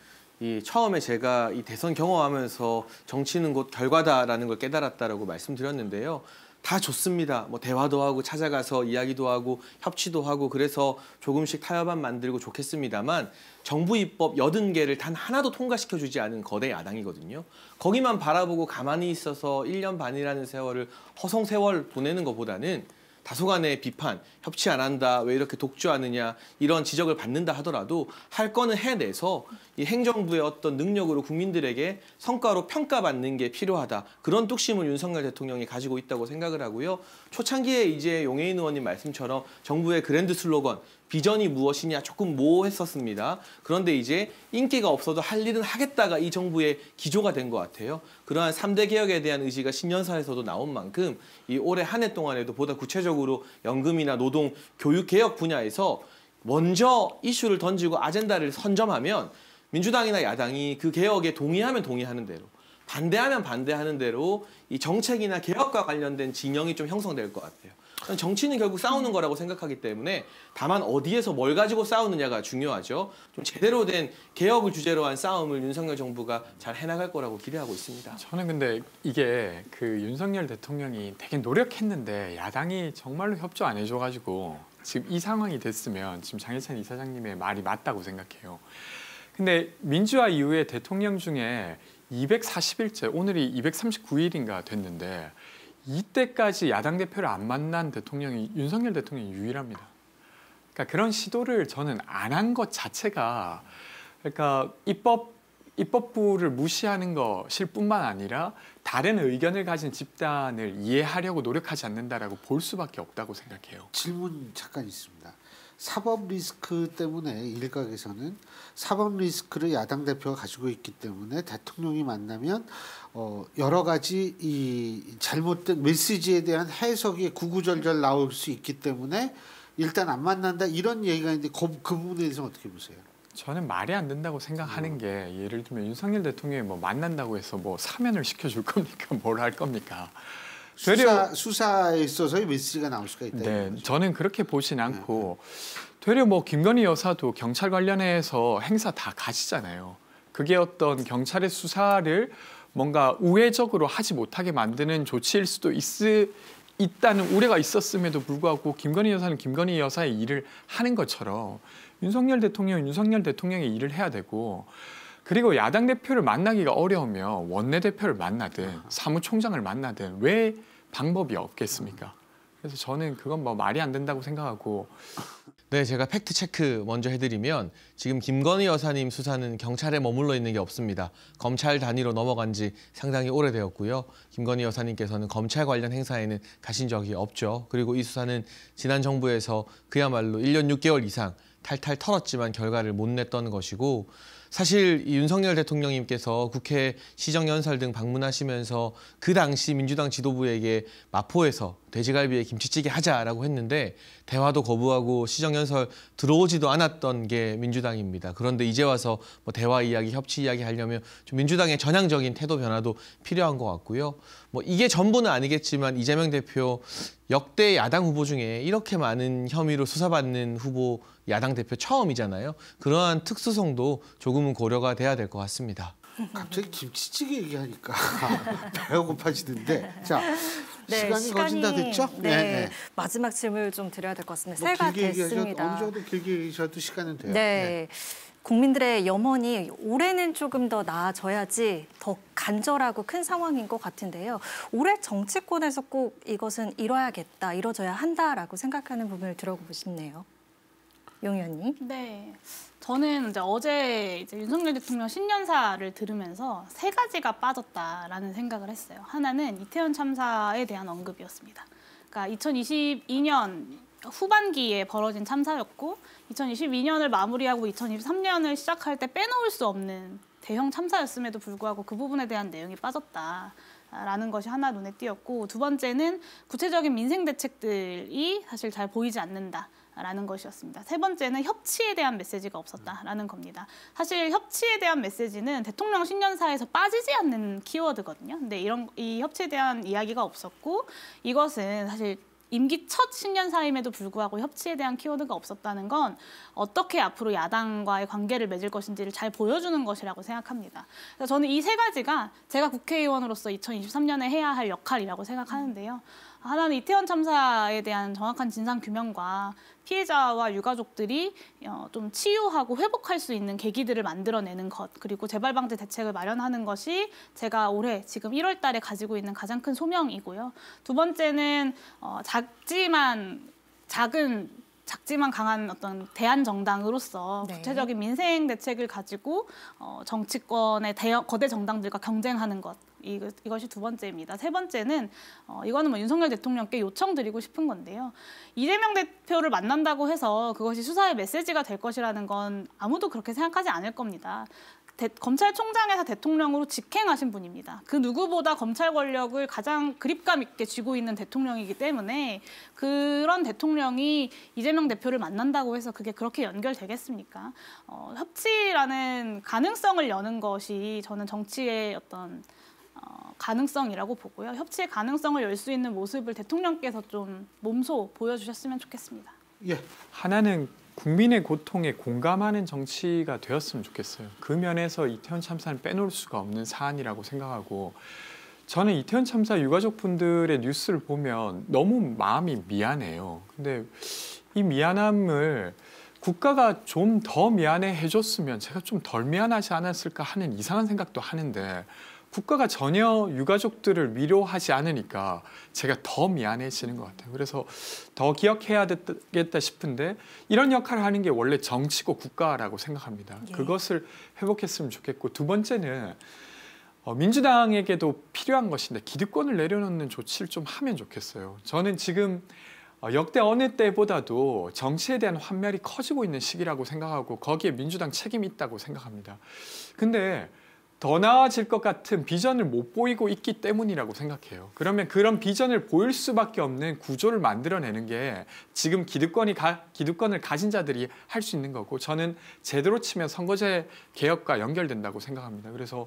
이 처음에 제가 이 대선 경험하면서 정치는 곧 결과다라는 걸 깨달았다라고 말씀드렸는데요. 다 좋습니다. 뭐 대화도 하고 찾아가서 이야기도 하고 협치도 하고 그래서 조금씩 타협안 만들고 좋겠습니다만 정부 입법 80개를 단 하나도 통과시켜 주지 않은 거대 야당이거든요. 거기만 바라보고 가만히 있어서 1년 반이라는 세월을 허송 세월 보내는 것보다는 다소간의 비판, 협치 안 한다, 왜 이렇게 독주하느냐 이런 지적을 받는다 하더라도 할 거는 해내서 이 행정부의 어떤 능력으로 국민들에게 성과로 평가받는 게 필요하다. 그런 뚝심을 윤석열 대통령이 가지고 있다고 생각을 하고요. 초창기에 이제 용해인 의원님 말씀처럼 정부의 그랜드 슬로건 비전이 무엇이냐 조금 모호했었습니다. 그런데 이제 인기가 없어도 할 일은 하겠다가 이 정부의 기조가 된 것 같아요. 그러한 3대 개혁에 대한 의지가 신년사에서도 나온 만큼 이 올해 한 해 동안에도 보다 구체적으로 연금이나 노동, 교육 개혁 분야에서 먼저 이슈를 던지고 아젠다를 선점하면 민주당이나 야당이 그 개혁에 동의하면 동의하는 대로 반대하면 반대하는 대로 이 정책이나 개혁과 관련된 진영이 좀 형성될 것 같아요. 저는 정치는 결국 싸우는 거라고 생각하기 때문에 다만 어디에서 뭘 가지고 싸우느냐가 중요하죠. 좀 제대로 된 개혁을 주제로 한 싸움을 윤석열 정부가 잘 해나갈 거라고 기대하고 있습니다. 저는 근데 이게 그 윤석열 대통령이 되게 노력했는데 야당이 정말로 협조 안 해줘가지고 지금 이 상황이 됐으면 지금 장혜찬 이사장님의 말이 맞다고 생각해요. 근데 민주화 이후에 대통령 중에 240일째 오늘이 239일인가 됐는데 이때까지 야당 대표를 안 만난 대통령이 윤석열 대통령이 유일합니다. 그러니까 그런 시도를 저는 안 한 것 자체가 그러니까 입법 입법부를 무시하는 것일 뿐만 아니라 다른 의견을 가진 집단을 이해하려고 노력하지 않는다라고 볼 수밖에 없다고 생각해요. 질문 잠깐 있습니다. 사법 리스크 때문에 일각에서는 사법 리스크를 야당 대표가 가지고 있기 때문에 대통령이 만나면 어 여러 가지 이 잘못된 메시지에 대한 해석이 구구절절 나올 수 있기 때문에 일단 안 만난다 이런 얘기가 있는데 그, 그 부분에 대해서 어떻게 보세요? 저는 말이 안 된다고 생각하는 게 예를 들면 윤석열 대통령이 뭐 만난다고 해서 뭐 사면을 시켜줄 겁니까? 뭘 할 겁니까? 수사 수사 에 있어서의 메시지가 나올 수가 있다. 네, 저는 그렇게 보진 않고 되려 뭐 김건희 여사도 경찰 관련해서 행사 다 가시잖아요. 그게 어떤 경찰의 수사를 뭔가 우회적으로 하지 못하게 만드는 조치일 수도 있, 있다는 우려가 있었음에도 불구하고 김건희 여사는 김건희 여사의 일을 하는 것처럼 윤석열 대통령은 윤석열 대통령의 일을 해야 되고 그리고 야당 대표를 만나기가 어려우면 원내 대표를 만나든 사무총장을 만나든 왜 방법이 없겠습니까? 그래서 저는 그건 뭐 말이 안 된다고 생각하고 네, 제가 팩트 체크 먼저 해드리면 지금 김건희 여사님 수사는 경찰에 머물러 있는 게 없습니다. 검찰 단위로 넘어간 지 상당히 오래되었고요. 김건희 여사님께서는 검찰 관련 행사에는 가신 적이 없죠. 그리고 이 수사는 지난 정부에서 그야말로 1년 6개월 이상 탈탈 털었지만 결과를 못 냈던 것이고 사실 이 윤석열 대통령님께서 국회 시정연설 등 방문하시면서 그 당시 민주당 지도부에게 마포에서 돼지갈비에 김치찌개 하자라고 했는데 대화도 거부하고 시정연설 들어오지도 않았던 게 민주당입니다. 그런데 이제 와서 뭐 대화 이야기, 협치 이야기 하려면 좀 민주당의 전향적인 태도 변화도 필요한 것 같고요. 뭐 이게 전부는 아니겠지만 이재명 대표 역대 야당 후보 중에 이렇게 많은 혐의로 수사받는 후보 야당 대표 처음이잖아요. 그러한 특수성도 조금은 고려가 돼야 될 것 같습니다. 갑자기 김치찌개 얘기하니까 배가 고파지는데 자 네, 시간이, 거진 다 됐죠? 네, 마지막 질문을 좀 드려야 될 것 같습니다. 뭐 새가 됐습니다. 어느 정도 길게 얘기하셔도 시간은 돼요. 네. 국민들의 염원이 올해는 조금 더 나아져야지 더 간절하고 큰 상황인 것 같은데요. 올해 정치권에서 꼭 이것은 이뤄야겠다, 이뤄져야 한다라고 생각하는 부분을 들어보고 싶네요. 용 의원님. 네. 저는 이제 어제 이제 윤석열 대통령 신년사를 들으면서 세 가지가 빠졌다라는 생각을 했어요. 하나는 이태원 참사에 대한 언급이었습니다. 그러니까 2022년 후반기에 벌어진 참사였고 2022년을 마무리하고 2023년을 시작할 때 빼놓을 수 없는 대형 참사였음에도 불구하고 그 부분에 대한 내용이 빠졌다. 라는 것이 하나 눈에 띄었고 두 번째는 구체적인 민생 대책들이 사실 잘 보이지 않는다. 라는 것이었습니다. 세 번째는 협치에 대한 메시지가 없었다라는 겁니다. 사실 협치에 대한 메시지는 대통령 신년사에서 빠지지 않는 키워드거든요. 근데 이런 이 협치에 대한 이야기가 없었고 이것은 사실 임기 첫 신년사임에도 불구하고 협치에 대한 키워드가 없었다는 건 어떻게 앞으로 야당과의 관계를 맺을 것인지를 잘 보여주는 것이라고 생각합니다. 그래서 저는 이 세 가지가 제가 국회의원으로서 2023년에 해야 할 역할이라고 생각하는데요. 하나는 이태원 참사에 대한 정확한 진상 규명과 피해자와 유가족들이 어, 좀 치유하고 회복할 수 있는 계기들을 만들어내는 것 그리고 재발 방지 대책을 마련하는 것이 제가 올해 지금 1월 달에 가지고 있는 가장 큰 소명이고요. 두 번째는 어, 작지만 작은 작지만 강한 어떤 대한 정당으로서 네. 구체적인 민생 대책을 가지고 어, 정치권의 대형, 거대 정당들과 경쟁하는 것. 이, 이것이 두 번째입니다. 세 번째는 어, 이거는 뭐 윤석열 대통령께 요청드리고 싶은 건데요. 이재명 대표를 만난다고 해서 그것이 수사의 메시지가 될 것이라는 건 아무도 그렇게 생각하지 않을 겁니다. 대- 검찰총장에서 대통령으로 직행하신 분입니다. 그 누구보다 검찰 권력을 가장 그립감 있게 쥐고 있는 대통령이기 때문에 그런 대통령이 이재명 대표를 만난다고 해서 그게 그렇게 연결되겠습니까? 어, 협치라는 가능성을 여는 것이 저는 정치의 어떤 어, 가능성이라고 보고요. 협치의 가능성을 열 수 있는 모습을 대통령께서 좀 몸소 보여주셨으면 좋겠습니다. 예. 하나는 국민의 고통에 공감하는 정치가 되었으면 좋겠어요. 그 면에서 이태원 참사는 빼놓을 수가 없는 사안이라고 생각하고 저는 이태원 참사 유가족분들의 뉴스를 보면 너무 마음이 미안해요. 근데 이 미안함을 국가가 좀 더 미안해 해줬으면 제가 좀 덜 미안하지 않았을까 하는 이상한 생각도 하는데 국가가 전혀 유가족들을 위로하지 않으니까 제가 더 미안해지는 것 같아요. 그래서 더 기억해야 되겠다 싶은데 이런 역할을 하는 게 원래 정치고 국가라고 생각합니다. 예. 그것을 회복했으면 좋겠고 두 번째는 어, 민주당에게도 필요한 것인데 기득권을 내려놓는 조치를 좀 하면 좋겠어요. 저는 지금 어, 역대 어느 때보다도 정치에 대한 환멸이 커지고 있는 시기라고 생각하고 거기에 민주당 책임이 있다고 생각합니다. 근데 더 나아질 것 같은 비전을 못 보이고 있기 때문이라고 생각해요. 그러면 그런 비전을 보일 수밖에 없는 구조를 만들어내는 게 지금 기득권이 가, 기득권을 가진 자들이 할 수 있는 거고 저는 제대로 치면 선거제 개혁과 연결된다고 생각합니다. 그래서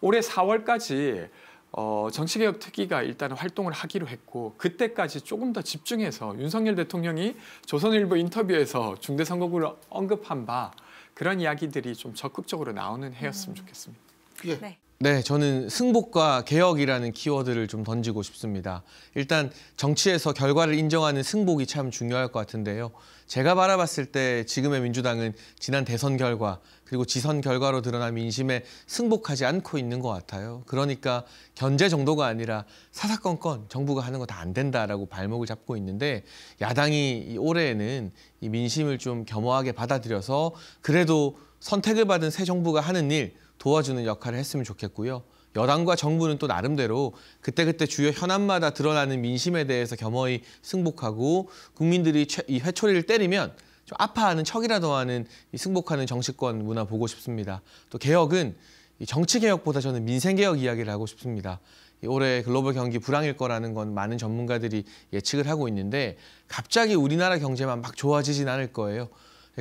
올해 4월까지 어, 정치개혁 특위가 일단 활동을 하기로 했고 그때까지 조금 더 집중해서 윤석열 대통령이 조선일보 인터뷰에서 중대선거구를 언급한 바 그런 이야기들이 좀 적극적으로 나오는 해였으면 좋겠습니다. 예. 네. 네, 저는 승복과 개혁이라는 키워드를 좀 던지고 싶습니다. 일단 정치에서 결과를 인정하는 승복이 참 중요할 것 같은데요. 제가 바라봤을 때 지금의 민주당은 지난 대선 결과 그리고 지선 결과로 드러난 민심에 승복하지 않고 있는 것 같아요. 그러니까 견제 정도가 아니라 사사건건 정부가 하는 거 다 안 된다라고 발목을 잡고 있는데 야당이 이 올해에는 이 민심을 좀 겸허하게 받아들여서 그래도 선택을 받은 새 정부가 하는 일 도와주는 역할을 했으면 좋겠고요. 여당과 정부는 또 나름대로 그때그때 주요 현안마다 드러나는 민심에 대해서 겸허히 승복하고 국민들이 최- 이 회초리를 때리면 좀 아파하는 척이라도 하는 이 승복하는 정치권 문화 보고 싶습니다. 또 개혁은 이 정치 개혁보다 저는 민생 개혁 이야기를 하고 싶습니다. 이 올해 글로벌 경기 불황일 거라는 건 많은 전문가들이 예측을 하고 있는데 갑자기 우리나라 경제만 막 좋아지진 않을 거예요.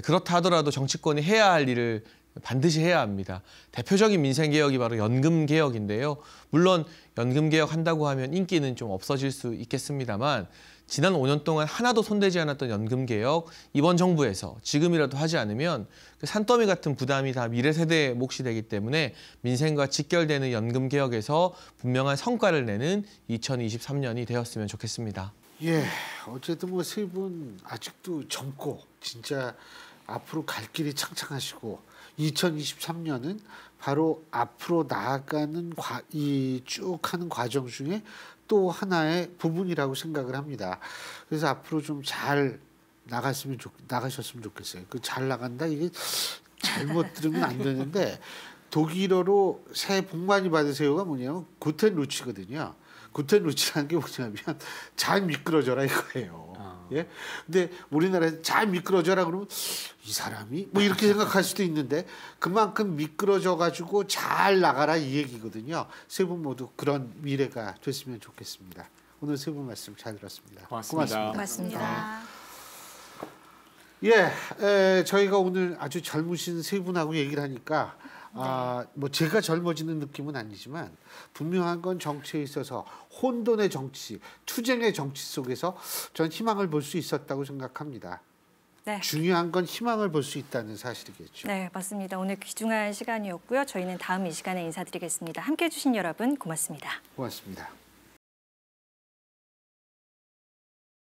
그렇다 하더라도 정치권이 해야 할 일을 반드시 해야 합니다. 대표적인 민생 개혁이 바로 연금 개혁인데요. 물론 연금 개혁 한다고 하면 인기는 좀 없어질 수 있겠습니다만 지난 5년 동안 하나도 손대지 않았던 연금 개혁 이번 정부에서 지금이라도 하지 않으면 그 산더미 같은 부담이 다 미래 세대의 몫이 되기 때문에 민생과 직결되는 연금 개혁에서 분명한 성과를 내는 2023년이 되었으면 좋겠습니다. 예, 어쨌든 뭐 세 분 아직도 젊고 진짜 앞으로 갈 길이 창창하시고 2023년은 바로 앞으로 나아가는 이 쭉 하는 과정 중에 또 하나의 부분이라고 생각을 합니다. 그래서 앞으로 좀 잘 나갔으면 좋 나가셨으면 좋겠어요. 그 잘 나간다 이게 잘못 들으면 안 되는데 독일어로 새해 복 많이 받으세요가 뭐냐면 구텐 루치거든요. 구텐 루치라는 게 뭐냐면 잘 미끄러져라 이거예요. 예. 근데 우리나라에서 잘 미끄러져라 그러면 이 사람이 뭐 이렇게 생각할 수도 있는데 그만큼 미끄러져 가지고 잘 나가라 이 얘기거든요. 세 분 모두 그런 미래가 됐으면 좋겠습니다. 오늘 세 분 말씀 잘 들었습니다. 고맙습니다. 고맙습니다. 예, 에, 저희가 오늘 아주 젊으신 세 분하고 얘기를 하니까 아, 뭐 제가 젊어지는 느낌은 아니지만 분명한 건 정치에 있어서 혼돈의 정치, 투쟁의 정치 속에서 전 희망을 볼 수 있었다고 생각합니다. 네. 중요한 건 희망을 볼 수 있다는 사실이겠죠. 네, 맞습니다. 오늘 귀중한 시간이었고요. 저희는 다음 이 시간에 인사드리겠습니다. 함께해 주신 여러분 고맙습니다. 고맙습니다.